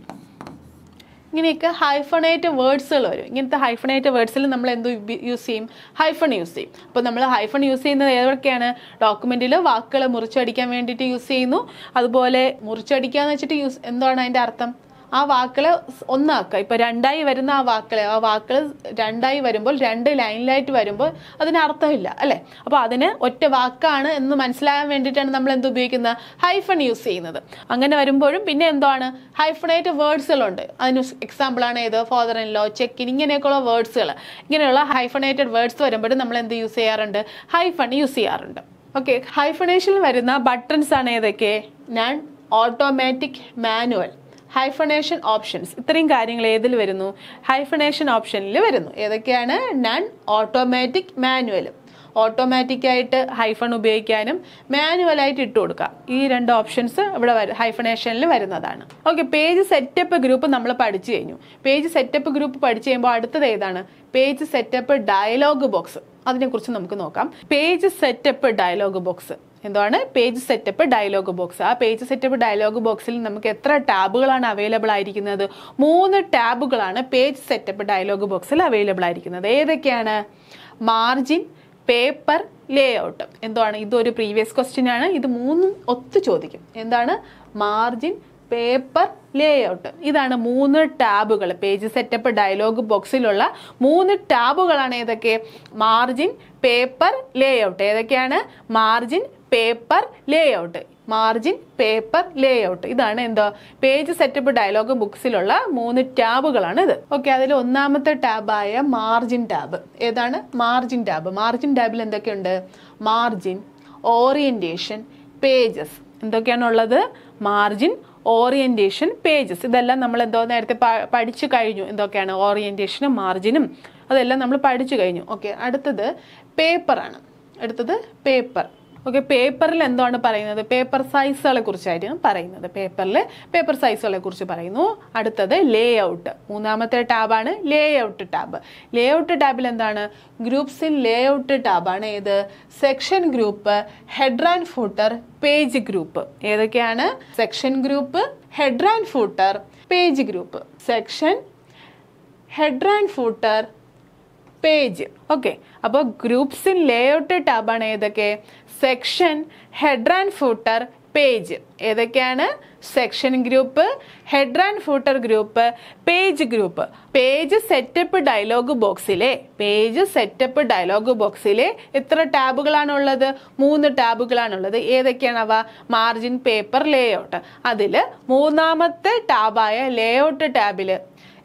ഇങ്ങനെയൊക്കെ ഹൈഫണേറ്റ് വേർഡ്സുകൾ വരും. ഇങ്ങനത്തെ ഹൈഫണേറ്റ് വേർഡ്സിൽ നമ്മൾ എന്ത് യൂസ് ചെയ്യും? ഹൈഫൺ യൂസ് ചെയ്യും. അപ്പോൾ നമ്മൾ ഹൈഫൺ യൂസ് ചെയ്യുന്നത് ഏതൊക്കെയാണ്? ഡോക്യുമെന്റിൽ വാക്കുകൾ മുറിച്ചടിക്കാൻ വേണ്ടിയിട്ട് യൂസ് ചെയ്യുന്നു. അതുപോലെ മുറിച്ചടിക്കുക എന്ന് വെച്ചിട്ട് യൂസ് എന്താണ് അതിന്റെ അർത്ഥം? ആ വാക്കുകളെ ഒന്നാക്കുക. ഇപ്പോൾ രണ്ടായി വരുന്ന ആ വാക്കുകളെ ആ വാക്കുകൾ രണ്ടായി വരുമ്പോൾ രണ്ട് ലൈനിലായിട്ട് വരുമ്പോൾ അതിന് അർത്ഥമില്ല അല്ലേ? അപ്പോൾ അതിന് ഒറ്റ വാക്കാണ് എന്ന് മനസ്സിലാകാൻ വേണ്ടിയിട്ടാണ് നമ്മൾ എന്ത് ഉപയോഗിക്കുന്നത്? ഹൈഫൺ യൂസ് ചെയ്യുന്നത്. അങ്ങനെ വരുമ്പോഴും പിന്നെ എന്താണ്? ഹൈഫണേറ്റ് വേർഡ്സുകളുണ്ട്. അതിന് എക്സാമ്പിളാണ് ഏത്? ഫാദർ ഇൻ ലോ ചെക്കിൻ ഇങ്ങനെയൊക്കെയുള്ള വേർഡ്സുകൾ ഇങ്ങനെയുള്ള ഹൈഫണേറ്റഡ് വേർഡ്സ് വരുമ്പോഴും നമ്മൾ എന്ത് യൂസ് ചെയ്യാറുണ്ട്? ഹൈഫൺ യൂസ് ചെയ്യാറുണ്ട്. ഓക്കെ ഹൈഫണേഷനിൽ വരുന്ന ബട്ടൺസ് ആണ് ഏതൊക്കെ? ഞാൻ ഓട്ടോമാറ്റിക് മാനുവൽ. ഹൈഫണേഷൻ ഓപ്ഷൻസ് ഇത്രയും കാര്യങ്ങൾ ഏതിൽ വരുന്നു? ഹൈഫണേഷൻ ഓപ്ഷനിൽ വരുന്നു. ഏതൊക്കെയാണ്? നൺ ഓട്ടോമാറ്റിക് മാനുവലും ഓട്ടോമാറ്റിക്കായിട്ട് ഹൈഫൺ ഉപയോഗിക്കാനും മാനുവലായിട്ട് ഇട്ട് കൊടുക്കാം. ഈ രണ്ട് ഓപ്ഷൻസ് ഇവിടെ ഹൈഫണേഷനിൽ വരുന്നതാണ്. ഓക്കെ പേജ് സെറ്റപ്പ് ഗ്രൂപ്പ് നമ്മൾ പഠിച്ചു കഴിഞ്ഞു. പേജ് സെറ്റപ്പ് ഗ്രൂപ്പ് പഠിച്ചു കഴിയുമ്പോൾ അടുത്തത് ഏതാണ്? പേജ് സെറ്റപ്പ് ഡയലോഗ് ബോക്സ് അതിനെക്കുറിച്ച് നമുക്ക് നോക്കാം. പേജ് സെറ്റപ്പ് ഡയലോഗ് ബോക്സ് എന്താണ് പേജ് സെറ്റപ്പ് ഡയലോഗ് ബോക്സ് ആ പേജ് സെറ്റപ്പ് ഡയലോഗ് ബോക്സിൽ നമുക്ക് എത്ര ടാബുകളാണ് അവൈലബിൾ ആയിരിക്കുന്നത്? മൂന്ന് ടാബുകളാണ് പേജ് സെറ്റപ്പ് ഡയലോഗ് ബോക്സിൽ അവൈലബിൾ ആയിരിക്കുന്നത്. ഏതൊക്കെയാണ്? മാർജിൻ പേപ്പർ ലേ ഔട്ട് എന്താണ് ഇതൊരു പ്രീവിയസ് ക്വസ്റ്റ്യൻ ആണ്. ഇത് മൂന്നും ഒത്തു ചോദിക്കും. എന്താണ്? മാർജിൻ പേപ്പർ ലേഔട്ട് ഇതാണ് മൂന്ന് ടാബുകൾ. പേജ് സെറ്റപ്പ് ഡയലോഗ് ബോക്സിലുള്ള മൂന്ന് ടാബുകളാണ് ഏതൊക്കെ? മാർജിൻ പേപ്പർ ലേഔട്ട് ഏതൊക്കെയാണ്? Margin paper layout margin paper layout ഇതാണ് എന്താ പേജ് സെറ്റപ്പ് ഡയലോഗ് ബുക്സിലുള്ള മൂന്ന് ടാബുകളാണ് ഇത് ഓക്കെ അതിൽ ഒന്നാമത്തെ ടാബായ മാർജിൻ ടാബ്. ഏതാണ്? Margin tab. മാർജിൻ ടാബിൽ എന്തൊക്കെയുണ്ട്? മാർജിൻ ഓറിയന്റേഷൻ പേജസ് എന്തൊക്കെയാണുള്ളത്? മാർജിൻ ഓറിയന്റേഷൻ പേജസ് ഇതെല്ലാം നമ്മൾ എന്തോ നേരത്തെ പഠിച്ചു കഴിഞ്ഞു. എന്തൊക്കെയാണ്? ഓറിയന്റേഷനും മാർജിനും അതെല്ലാം നമ്മൾ പഠിച്ചു കഴിഞ്ഞു. ഓക്കെ അടുത്തത് പേപ്പറാണ് അടുത്തത് പേപ്പർ ഓക്കെ പേപ്പറിൽ എന്താണ് പറയുന്നത്? പേപ്പർ സൈസുകളെ കുറിച്ചായിരിക്കും പറയുന്നത്. പേപ്പറിൽ പേപ്പർ സൈസുകളെ കുറിച്ച് പറയുന്നു. അടുത്തത് ലേ ഔട്ട് മൂന്നാമത്തെ ടാബാണ് layout tab layout ടാബിൽ എന്താണ്? ഗ്രൂപ്പ്സ് ഇൻ ലേ ഔട്ട് ടാബാണ് ഏത്? Section group head and footer page group ഏതൊക്കെയാണ്? Section group head and footer page group section head and footer page okay അപ്പോൾ groups in layout ടാബാണ് ഏതൊക്കെ? Section header and footer page ഏതൊക്കെയാണ്? Section group header and footer group page group page setup dialog ബോക്സിലെ page setup dialog ബോക്സിലെ എത്ര ടാബുകളാണുള്ളത്? മൂന്ന് ടാബുകളാണുള്ളത്. ഏതൊക്കെയാണ് അവ? മാർജിൻ പേപ്പർ ലേഔട്ട് അതിൽ മൂന്നാമത്തെ ടാബായ ലേഔട്ട് ടാബിൽ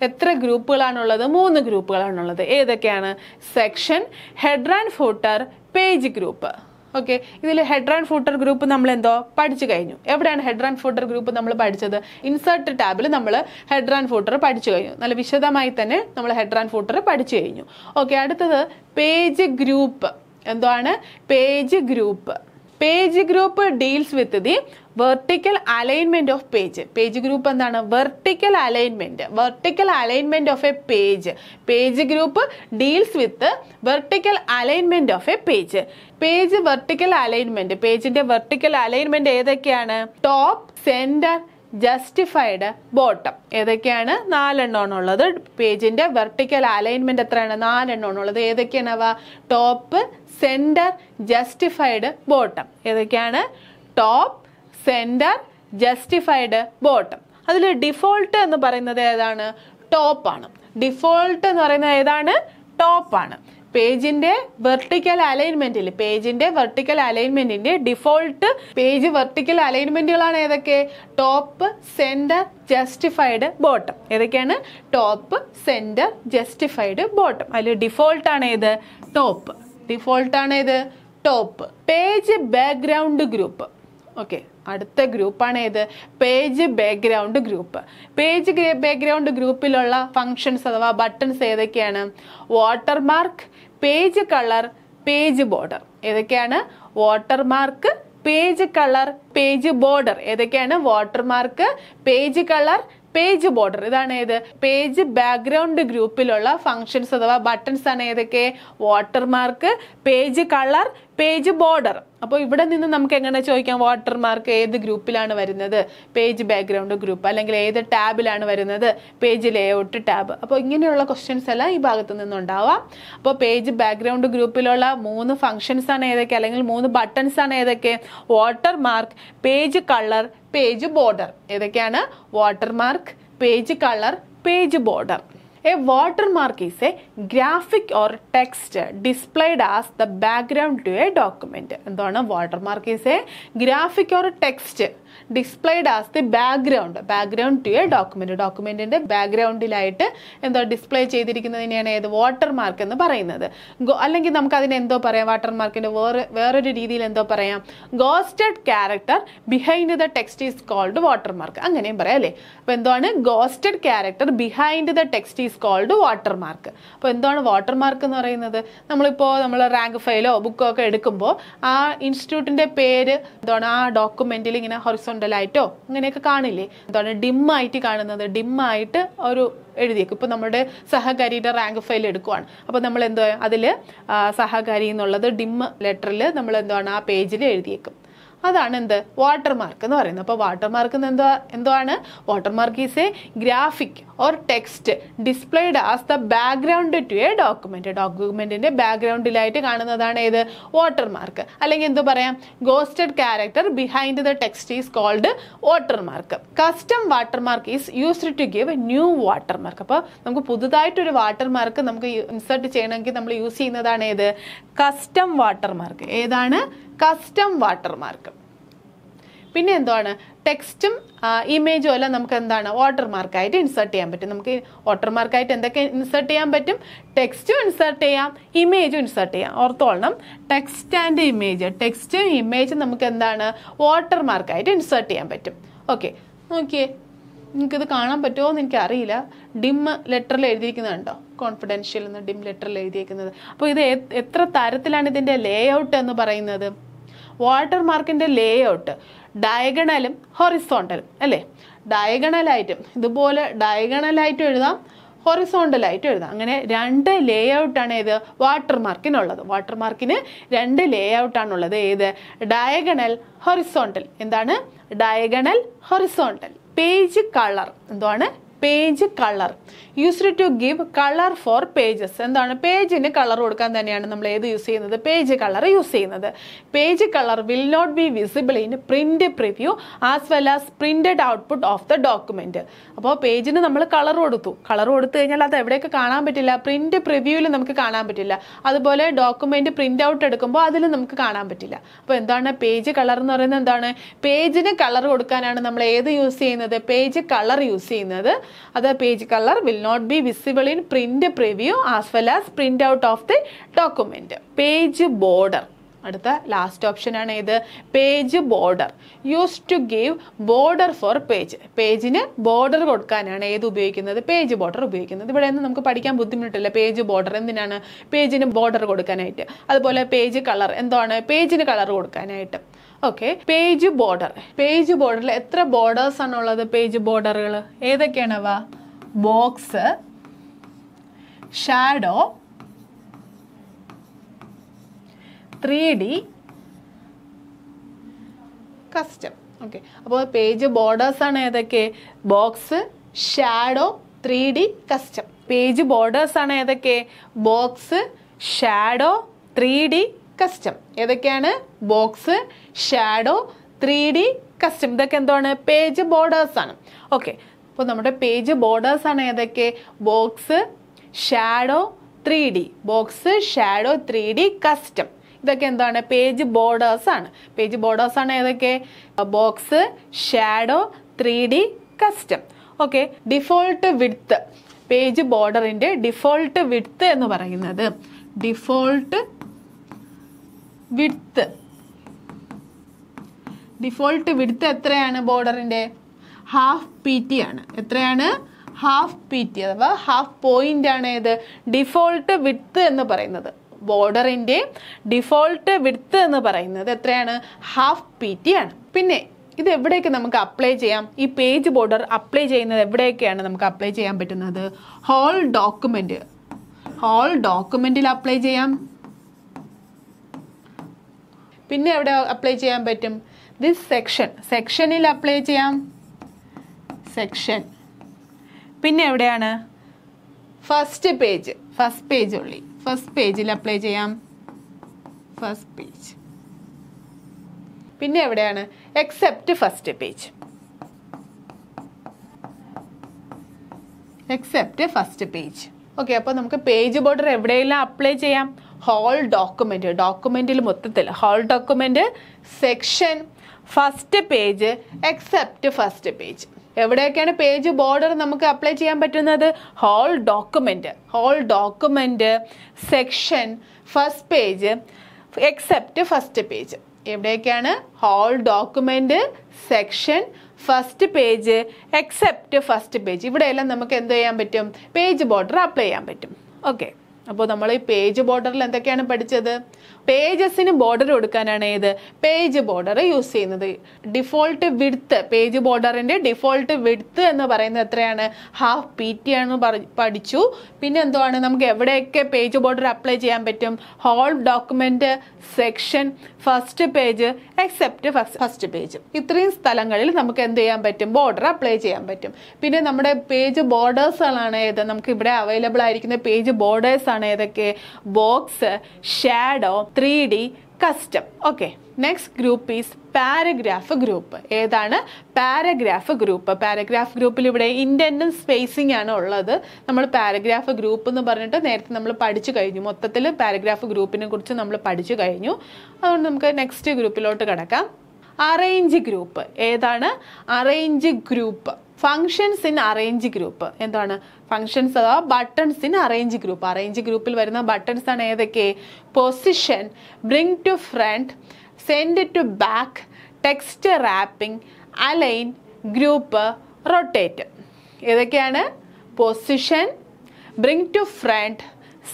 എത്ര ഗ്രൂപ്പുകളാണുള്ളത്? മൂന്ന് ഗ്രൂപ്പുകളാണുള്ളത്. ഏതൊക്കെയാണ്? Section header and footer page group okay. ഇതിൽ ഹെഡർ ആൻഡ് ഫൂട്ടർ ഗ്രൂപ്പ് നമ്മൾ എന്തോ പഠിച്ചു കഴിഞ്ഞു. എവിടെയാണ് ഹെഡർ ആൻഡ് ഫൂട്ടർ ഗ്രൂപ്പ് നമ്മൾ പഠിച്ചത്? ഇൻസേർട്ട് ടാബിൽ നമ്മൾ ഹെഡർ ആൻഡ് ഫൂട്ടർ പഠിച്ചു കഴിഞ്ഞു. നല്ല വിശദമായി തന്നെ നമ്മൾ ഹെഡർ ആൻഡ് ഫൂട്ടർ പഠിച്ചു കഴിഞ്ഞു. ഓക്കെ അടുത്തത് പേജ് ഗ്രൂപ്പ് എന്താണ്? Page group page group deals with the vertical alignment of page page group എന്താണ്? Vertical alignment vertical alignment of a page page group deals with vertical alignment of a page page vertical alignment പേജിന്റെ vertical alignment ഏതൊക്കെയാണ്? Top centre justified bottom ഏതൊക്കെയാണ്? നാലെണ്ണമാണുള്ളത്. പേജിന്റെ vertical alignment എത്രയാണ്? നാലെണ്ണമാണുള്ളത്. ഏതൊക്കെയാണ് top centre justified bottom ഏതൊക്കെയാണ്? Top centre justified bottom അതിൽ ഡിഫോൾട്ട് എന്ന് പറയുന്നത് ഏതാണ്? ടോപ്പാണ് ഡിഫോൾട്ട് എന്ന് പറയുന്നത് ഏതാണ്? ടോപ്പാണ് പേജിന്റെ വെർട്ടിക്കൽ അലൈൻമെന്റിൽ പേജിന്റെ വെർട്ടിക്കൽ അലൈൻമെന്റിന്റെ ഡിഫോൾട്ട് പേജ് വെർട്ടിക്കൽ അലൈൻമെന്റുകളാണ് ഏതൊക്കെ? ടോപ്പ് സെന്റർ ജസ്റ്റിഫൈഡ് ബോട്ടം ഏതൊക്കെയാണ്? ടോപ്പ് സെന്റർ ജസ്റ്റിഫൈഡ് ബോട്ടം അതിൽ ഡിഫോൾട്ട് ആണ് ഏത്? ടോപ്പ് ഡിഫോൾട്ട് ആണ് ഏത്? Top page background group okay അടുത്ത ഗ്രൂപ്പാണ് ഏത്? Page background group page background ഗ്രൂപ്പിലുള്ള ഫങ്ഷൻസ് അഥവാ ബട്ടൺസ് ഏതൊക്കെയാണ്? Watermark page colour page border ഏതൊക്കെയാണ്? Watermark page colour page border ഏതൊക്കെയാണ്? Watermark page colour page border ഇതാണ് ഏത്? പേജ് ബാക്ക്ഗ്രൗണ്ട് ഗ്രൂപ്പിലുള്ള ഫങ്ഷൻസ് അഥവാ ബട്ടൺസ് ആണ് ഏതൊക്കെ? Watermark page colour page border. അപ്പോൾ ഇവിടെ നിന്ന് നമുക്ക് എങ്ങനെ ചോദിക്കാം? വാട്ടർമാർക്ക് ഏത് ഗ്രൂപ്പിലാണ് വരുന്നത്? പേജ് ബാക്ക്ഗ്രൗണ്ട് ഗ്രൂപ്പ് അല്ലെങ്കിൽ ഏത് ടാബിലാണ് വരുന്നത്? Page layout tab. അപ്പോൾ ഇങ്ങനെയുള്ള ക്വസ്റ്റ്യൻസ് എല്ലാം ഈ ഭാഗത്ത് നിന്നുണ്ടാവാം. അപ്പോൾ പേജ് ബാക്ക്ഗ്രൗണ്ട് ഗ്രൂപ്പിലുള്ള മൂന്ന് ഫങ്ഷൻസ് ആണ് ഏതൊക്കെ? അല്ലെങ്കിൽ മൂന്ന് ബട്ടൺസ് ആണ് ഏതൊക്കെ? Watermark page colour page border. ഏതൊക്കെയാണ്? Watermark page colour page border. A water mark is a graphic or text displayed as the background to a document എന്താണ് water mark is a graphic or text displayed as the background background to a document ഡോക്യുമെന്റിന്റെ ബാക്ക്ഗ്രൗണ്ടിലായിട്ട് എന്തോ display ചെയ്തിരിക്കുന്നതിനെയാണ് ഏത് water mark എന്ന് പറയുന്നത്. അല്ലെങ്കിൽ നമുക്ക് അതിന് എന്തോ പറയാം? വാട്ടർമാർക്കിന്റെ വേറെ വേറൊരു രീതിയിൽ എന്തോ പറയാം? Ghosted character behind the text is called water mark അങ്ങനെയും പറയാം അല്ലേ? അപ്പൊ എന്താണ് ghosted character behind the text is called water mark അപ്പോൾ എന്താണ് വാട്ടർ മാർക്ക് എന്ന് പറയുന്നത് നമ്മളിപ്പോൾ നമ്മൾ റാങ്ക് ഫയലോ ബുക്കോ ഒക്കെ എടുക്കുമ്പോൾ ആ ഇൻസ്റ്റിറ്റ്യൂട്ടിന്റെ പേര് എന്താണ് ആ ഡോക്യുമെന്റിൽ ഇങ്ങനെ ഹൊറിസോണ്ടലായിട്ടോ അങ്ങനെയൊക്കെ കാണില്ലേ? എന്താണ് ഡിമ്മായിട്ട് കാണുന്നത്? ഡിമ്മായിട്ട് ഒരു എഴുതിയേക്കും. ഇപ്പോൾ നമ്മുടെ സഹകാരിയുടെ റാങ്ക് ഫയൽ എടുക്കുവാണ്. അപ്പോൾ നമ്മൾ എന്തോ അതിൽ സഹകാരി എന്നുള്ളത് ഡിമ്മ ലെറ്ററിൽ നമ്മൾ എന്താണ് ആ പേജിൽ എഴുതിയേക്കും. അതാണ് എന്ത് വാട്ടർമാർക്ക് എന്ന് പറയുന്നത്. അപ്പോൾ വാട്ടർമാർക്ക് എന്തോ എന്താണ് watermark is a graphic or text displayed as the background to a document ഡോക്യുമെന്റിന്റെ ബാക്ക്ഗ്രൗണ്ടിലായിട്ട് കാണുന്നതാണ് ഏത്? വാട്ടർമാർക്ക് അല്ലെങ്കിൽ എന്തു പറയാം? Ghosted character behind the text is called watermark custom watermark is used to give new watermark അപ്പോൾ നമുക്ക് പുതുതായിട്ടൊരു വാട്ടർമാർക്ക് നമുക്ക് insert ചെയ്യണമെങ്കിൽ നമ്മൾ യൂസ് ചെയ്യുന്നതാണ് ഏത്? കസ്റ്റം വാട്ടർമാർക്ക് ഏതാണ്? കസ്റ്റം വാട്ടർമാർക്ക് പിന്നെ എന്താണ് ടെക്സ്റ്റും ഇമേജും എല്ലാം നമുക്ക് എന്താണ്? വാട്ടർമാർക്കായിട്ട് ഇൻസേർട്ട് ചെയ്യാൻ പറ്റും. നമുക്ക് വാട്ടർമാർക്കായിട്ട് എന്തൊക്കെ ഇൻസേർട്ട് ചെയ്യാൻ പറ്റും? ടെക്സ്റ്റും ഇൻസേർട്ട് ചെയ്യാം ഇമേജും ഇൻസേർട്ട് ചെയ്യാം. ഓർത്തോളണം. ടെക്സ്റ്റ് ആൻഡ് ഇമേജ് ടെക്സ്റ്റും ഇമേജും നമുക്ക് എന്താണ്? വാട്ടർമാർക്കായിട്ട് ഇൻസേർട്ട് ചെയ്യാൻ പറ്റും. ഓക്കെ നോക്കിയേ. നിങ്ങൾക്കിത് കാണാൻ പറ്റുമോ എന്ന് എനിക്കറിയില്ല. ഡിം ലെറ്ററിൽ എഴുതിയിരിക്കുന്നുണ്ടോ കോൺഫിഡൻഷ്യൽ എന്ന് ഡിം ലെറ്ററിൽ എഴുതിയിരിക്കുന്നത്. അപ്പോൾ ഇത് എത്ര തരത്തിലാണ് ഇതിന്റെ ലേ ഔട്ട് എന്ന് പറയുന്നത്? വാട്ടർ മാർക്കിന്റെ ലേ ഔട്ട് ഡയഗണലും ഹൊറിസോണ്ടലും അല്ലേ? ഡയഗണലായിട്ടും ഇതുപോലെ ഡയഗണലായിട്ടും എഴുതാം ഹൊറിസോണ്ടലായിട്ടും എഴുതാം. അങ്ങനെ രണ്ട് ലേ ഔട്ടാണ് ഏത്? വാട്ടർ മാർക്കിനുള്ളത്. വാട്ടർ മാർക്കിന് രണ്ട് ലേ ഔട്ടാണുള്ളത് ഏത്? Diagonal horizontal. എന്താണ്? Diagonal horizontal. പേജ് കളർ എന്താണ് page colour. Used to give colour for pages എന്താണ്? പേജിന് കളർ കൊടുക്കാൻ തന്നെയാണ് നമ്മൾ ഏത് യൂസ് ചെയ്യുന്നത്? പേജ് കളർ യൂസ് ചെയ്യുന്നത്. Page colour will not be visible in print preview as well as printed output of the document അപ്പോൾ പേജിന് നമ്മൾ കളർ കൊടുത്തു. കളർ കൊടുത്തു കഴിഞ്ഞാൽ അത് എവിടെയൊക്കെ കാണാൻ പറ്റില്ല? പ്രിന്റ് പ്രിവ്യൂവിൽ നമുക്ക് കാണാൻ പറ്റില്ല. അതുപോലെ ഡോക്യുമെന്റ് പ്രിന്റ് ഔട്ട് എടുക്കുമ്പോൾ അതിൽ നമുക്ക് കാണാൻ പറ്റില്ല. അപ്പോൾ എന്താണ്? പേജ് കളർ എന്ന് പറയുന്നത് എന്താണ്? പേജിന് കളർ കൊടുക്കാനാണ് നമ്മൾ ഏത് യൂസ് ചെയ്യുന്നത്? പേജ് കളർ യൂസ് ചെയ്യുന്നത്. അത് page colour will not be visible in print preview as well as print out of the document page border അടുത്ത ലാസ്റ്റ് ഓപ്ഷൻ ആണ് ഏത്? Page border use to give border for page പേജിന് border കൊടുക്കാനാണ് ഏത് ഉപയോഗിക്കുന്നത്? Page border ഉപയോഗിക്കുന്നത്. ഇവിടെ നിന്ന് നമുക്ക് പഠിക്കാൻ ബുദ്ധിമുട്ടില്ല. പേജ് ബോർഡർ എന്തിനാണ്? പേജിന് ബോർഡർ കൊടുക്കാനായിട്ട്. അതുപോലെ പേജ് കളർ എന്താണ്? പേജിന് കളർ കൊടുക്കാനായിട്ട്. ഓക്കെ പേജ് ബോർഡർ പേജ് ബോർഡറിൽ എത്ര ബോർഡേഴ്സ് ആണ് ഉള്ളത് പേജ് ബോർഡറുകൾ ഏതൊക്കെയാണവ box shadow three D custom okay അപ്പോൾ പേജ് ബോർഡേഴ്സ് ആണ് ഏതൊക്കെ? Box shadow three D custom page borders ആണ് ഏതൊക്കെ? Box shadow three D custom ഏതൊക്കെയാണ്? Box shadow three D custom ഇതൊക്കെ എന്താണ് പേജ് ബോർഡേഴ്സ് ആണ്. ഓക്കെ അപ്പോൾ നമ്മുടെ പേജ് ബോർഡേഴ്സ് ആണ് ഏതൊക്കെ? Box shadow three D box shadow three D custom ഇതൊക്കെ എന്താണ്? പേജ് ബോർഡേഴ്സ് ആണ്. പേജ് ബോർഡേഴ്സ് ആണ് ഏതൊക്കെ? Box shadow three D custom okay default width page ബോർഡറിന്റെ default width എന്ന് പറയുന്നത് ഡിഫോൾട്ട് വിഡ്ത്ത്. ഡിഫോൾട്ട് വിഡ്ത്ത് എത്രയാണ്? ബോർഡറിന്റെ ഹാഫ് പി ടി ആണ്. എത്രയാണ്? ഹാഫ് പി ടി അഥവാ ഹാഫ് പോയിന്റ് ആണ് ഏത്? ഡിഫോൾട്ട് വിഡ്ത്ത് എന്ന് പറയുന്നത്. ബോർഡറിന്റെ ഡിഫോൾട്ട് വിഡ്ത്ത് എന്ന് പറയുന്നത് എത്രയാണ്? ഹാഫ് പി ടി ആണ്. പിന്നെ ഇത് എവിടെയൊക്കെ നമുക്ക് അപ്ലൈ ചെയ്യാം? ഈ പേജ് ബോർഡർ അപ്ലൈ ചെയ്യുന്നത് എവിടെയൊക്കെയാണ് നമുക്ക് അപ്ലൈ ചെയ്യാൻ പറ്റുന്നത്? ഹോൾ ഡോക്യുമെന്റ് ഹോൾ ഡോക്യുമെന്റിൽ അപ്ലൈ ചെയ്യാം. പിന്നെ എവിടെ അപ്ലൈ ചെയ്യാൻ പറ്റും? ദിസ് സെക്ഷൻ സെക്ഷനിൽ അപ്ലൈ ചെയ്യാം. സെക്ഷൻ പിന്നെ എവിടെയാണ്? First page first page only. First പേജിൽ അപ്ലൈ ചെയ്യാം. ഫസ്റ്റ് പേജ് പിന്നെ എവിടെയാണ്? Except first page except first page okay അപ്പോൾ നമുക്ക് പേജ് ബോർഡർ എവിടെയെല്ലാം അപ്ലൈ ചെയ്യാം? ഹോൾ ഡോക്യുമെന്റ് ഡോക്യുമെന്റിൽ മൊത്തത്തിൽ whole document section first page except first page എവിടെയൊക്കെയാണ് പേജ് ബോർഡർ നമുക്ക് അപ്ലൈ ചെയ്യാൻ പറ്റുന്നത്? Whole document whole document section first page except first page എവിടെയൊക്കെയാണ്? Whole document section first page except first page ഇവിടെയെല്ലാം നമുക്ക് എന്ത് ചെയ്യാൻ പറ്റും? പേജ് ബോർഡർ അപ്ലൈ ചെയ്യാൻ പറ്റും. ഓക്കെ അപ്പോൾ നമ്മൾ ഈ പേജ് ബോർഡറിൽ എന്തൊക്കെയാണ് പഠിച്ചത്? പേജസിന് ബോർഡർ കൊടുക്കാനാണ് ഏത്? പേജ് ബോർഡർ യൂസ് ചെയ്യുന്നത്. ഡിഫോൾട്ട് വിഡ്ത്ത് പേജ് ബോർഡറിന്റെ ഡിഫോൾട്ട് വിഡ്ത്ത് എന്ന് പറയുന്നത് എത്രയാണ്? ഹാഫ് പി ടി ആണ് പഠിച്ചു. പിന്നെ എന്തുവാണ്? നമുക്ക് എവിടെയൊക്കെ പേജ് ബോർഡർ അപ്ലൈ ചെയ്യാൻ പറ്റും? Whole document section first page except first page ഇത്രയും സ്ഥലങ്ങളിൽ നമുക്ക് എന്ത് ചെയ്യാൻ പറ്റും? ബോർഡർ അപ്ലൈ ചെയ്യാൻ പറ്റും. പിന്നെ നമ്മുടെ പേജ് ബോർഡേഴ്സുകളാണ് ഏത്? നമുക്ക് ഇവിടെ അവൈലബിൾ ആയിരിക്കുന്ന പേജ് ബോർഡേഴ്സ് ആണ് ഏതൊക്കെ? Box shadow three D custom okay next group is paragraph group ഏതാണ് പാരഗ്രാഫ് ഗ്രൂപ്പ് പാരഗ്രാഫ് ഗ്രൂപ്പിൽ ഇവിടെ ഇൻഡന്റും സ്പേസിംഗ് ആണ് ഉള്ളത്. നമ്മൾ പാരഗ്രാഫ് ഗ്രൂപ്പ് എന്ന് പറഞ്ഞിട്ട് നേരത്തെ നമ്മൾ പഠിച്ചു കഴിഞ്ഞു. മൊത്തത്തിൽ പാരഗ്രാഫ് ഗ്രൂപ്പിനെ കുറിച്ച് നമ്മൾ പഠിച്ചു കഴിഞ്ഞു. അതുകൊണ്ട് നമുക്ക് നെക്സ്റ്റ് ഗ്രൂപ്പിലോട്ട് കിടക്കാം. അറേഞ്ച് ഗ്രൂപ്പ് ഏതാണ്? Arrange group functions in arrange group എന്താണ്? ഫങ്ഷൻസ് അഥവാ buttons in arrange group arrange ഗ്രൂപ്പിൽ വരുന്ന ബട്ടൺസ് ആണ് ഏതൊക്കെ? Position bring to front send to back text wrapping align group rotate ഏതൊക്കെയാണ്? Position bring to front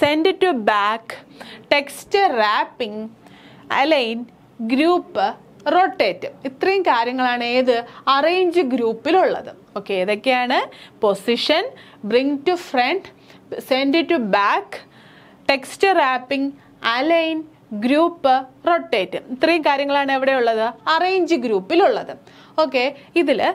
send to back text wrapping align group rotate. ഇത്രയും കാര്യങ്ങളാണ് ഏത്? Arrange ഗ്രൂപ്പിലുള്ളത്. Okay ഏതൊക്കെയാണ്? Position bring to front send to back text wrapping align group rotate ഇത്രയും കാര്യങ്ങളാണ് എവിടെ ഉള്ളത്? അറേഞ്ച് ഗ്രൂപ്പിലുള്ളത്. ഓക്കെ ഇതിൽ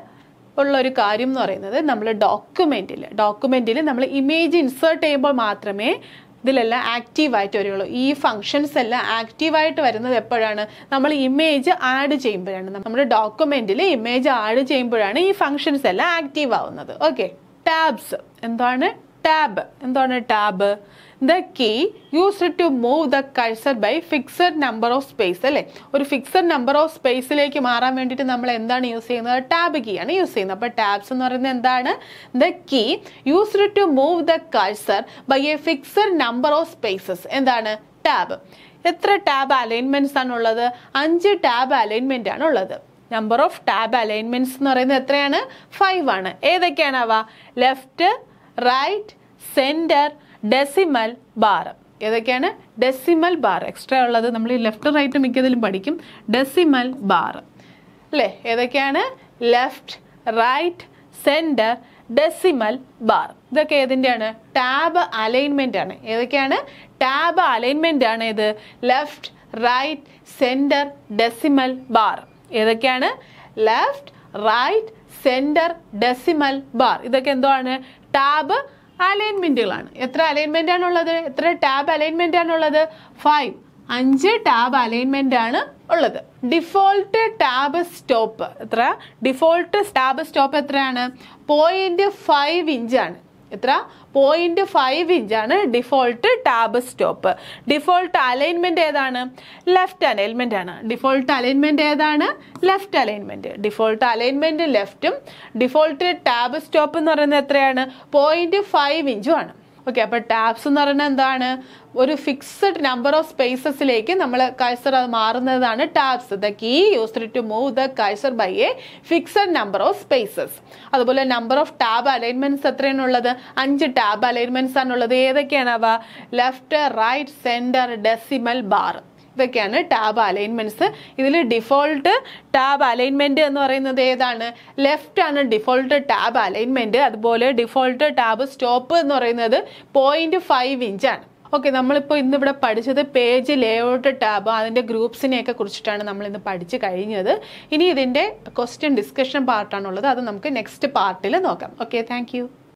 ഉള്ള ഒരു കാര്യം എന്ന് പറയുന്നത് നമ്മൾ ഡോക്യുമെന്റിൽ ഡോക്യുമെന്റിൽ നമ്മൾ ഇമേജ് ഇൻസേർട്ട് ചെയ്യുമ്പോൾ മാത്രമേ ഇതിലെല്ലാം ആക്റ്റീവായിട്ട് വരികയുള്ളൂ ഈ ഫങ്ഷൻസ് എല്ലാം ആക്റ്റീവായിട്ട് വരുന്നത് എപ്പോഴാണ്? നമ്മൾ ഇമേജ് ആഡ് ചെയ്യുമ്പോഴാണ്. നമ്മുടെ ഡോക്യുമെന്റിൽ ഇമേജ് ആഡ് ചെയ്യുമ്പോഴാണ് ഈ ഫങ്ഷൻസ് എല്ലാം ആക്റ്റീവ് ആവുന്നത്. ഓക്കെ ടാബ്സ് എന്താണ്? ടാബ് എന്താണ് tab the key used to move the cursor by fixed number of space അല്ലേ? ഒരു ഫിക്സഡ് നമ്പർ ഓഫ് സ്പേസിലേക്ക് മാറാൻ വേണ്ടിയിട്ട് നമ്മൾ എന്താണ് യൂസ് ചെയ്യുന്നത്? ടാബ് കീ ആണ് യൂസ് ചെയ്യുന്നത്. അപ്പോൾ ടാബ്സ് എന്ന് പറയുന്നത് എന്താണ്? The key used to move the cursor by a fixed number of spaces എന്താണ്? ടാബ് എത്ര ടാബ് അലൈൻമെന്റ്സ് ആണ് ഉള്ളത്? അഞ്ച് ടാബ് അലൈൻമെന്റ് ആണ് ഉള്ളത്. നമ്പർ ഓഫ് ടാബ് അലൈൻമെന്റ്സ് എന്ന് പറയുന്നത് എത്രയാണ്? ഫൈവ് ആണ്. ഏതൊക്കെയാണ് അവ? Left right centre decimal bar. ഏതൊക്കെയാണ്? Decimal bar. എക്സ്ട്രാ ഉള്ളത് നമ്മൾ ഈ ലെഫ്റ്റ് റൈറ്റ് മിക്കതിലും പഠിക്കും. Decimal bar. അല്ലേ? ഏതൊക്കെയാണ്? Left right centre decimal bar. ഇതൊക്കെ ഏതിന്റെയാണ് ടാബ് അലൈൻമെന്റ് ആണ് ഏതൊക്കെയാണ്? ടാബ് അലൈൻമെന്റ് ആണ് ഇത് left right centre decimal bar. ഏതൊക്കെയാണ്? Left right centre decimal bar. ഇതൊക്കെ എന്തോ ആണ് ടാബ് അലൈൻമെന്റുകളാണ് എത്ര അലൈൻമെന്റ് ആണുള്ളത് എത്ര ടാബ് അലൈൻമെന്റ് ആണുള്ളത് ഫൈവ് അഞ്ച് ടാബ് അലൈൻമെന്റ് ആണ് ഉള്ളത്. ഡിഫോൾട്ട് ടാബ് സ്റ്റോപ്പ് എത്ര? ഡിഫോൾട്ട് ടാബ് സ്റ്റോപ്പ് എത്രയാണ്? പോയിന്റ് ഫൈവ് ഇഞ്ചാണ് എത്ര? പോയിന്റ് ഫൈവ് ഇഞ്ചാണ് default tab stop default alignment ഏതാണ്? ലെഫ്റ്റ് അലൈൻമെന്റ് ആണ്. ഡിഫോൾട്ട് അലൈൻമെന്റ് ഏതാണ്? ലെഫ്റ്റ് അലൈൻമെന്റ് ഡിഫോൾട്ട് അലൈൻമെന്റ് ലെഫ്റ്റും ഡിഫോൾട്ട് ടാബ് സ്റ്റോപ്പ് എന്ന് പറയുന്നത് എത്രയാണ്? പോയിന്റ് ഫൈവ് ഇഞ്ചും ആണ്. ഓക്കെ അപ്പോൾ ടാബ്സ് എന്ന് പറയുന്നത് എന്താണ്? ഒരു ഫിക്സഡ് നമ്പർ ഓഫ് സ്പേസസിലേക്ക് നമ്മൾ കൈസർ അത് മാറുന്നതാണ് tabs. The key used to move the cursor by a fixed number of spaces അതുപോലെ നമ്പർ ഓഫ് ടാബ് അലൈൻമെന്റ്സ് എത്രയാണ് ഉള്ളത് അഞ്ച് ടാബ് അലൈൻമെന്റ്സ് ആണുള്ളത്. ഏതൊക്കെയാണ് അവ? Left right centre decimal bar ഇതൊക്കെയാണ് ടാബ് അലൈൻമെന്റ്സ്. ഇതിൽ ഡിഫോൾട്ട് ടാബ് അലൈൻമെന്റ് എന്ന് പറയുന്നത് ഏതാണ്? ലെഫ്റ്റ് ആണ് ഡിഫോൾട്ട് ടാബ് അലൈൻമെന്റ്. അതുപോലെ ഡിഫോൾട്ട് ടാബ് സ്റ്റോപ്പ് എന്ന് പറയുന്നത് പോയിന്റ് ഫൈവ് ഇഞ്ചാണ് ഓക്കെ നമ്മളിപ്പോൾ ഇന്ന് ഇവിടെ പഠിച്ചത് പേജ് ലേഔട്ട് ടാബ് അതിന്റെ ഗ്രൂപ്പ്സിനെയൊക്കെ കുറിച്ചിട്ടാണ് നമ്മൾ ഇന്ന് പഠിച്ച് കഴിഞ്ഞത്. ഇനി ഇതിന്റെ ക്വസ്റ്റ്യൻ ഡിസ്കഷൻ പാർട്ടാണുള്ളത് അത് നമുക്ക് നെക്സ്റ്റ് പാർട്ടിൽ നോക്കാം. Okay thank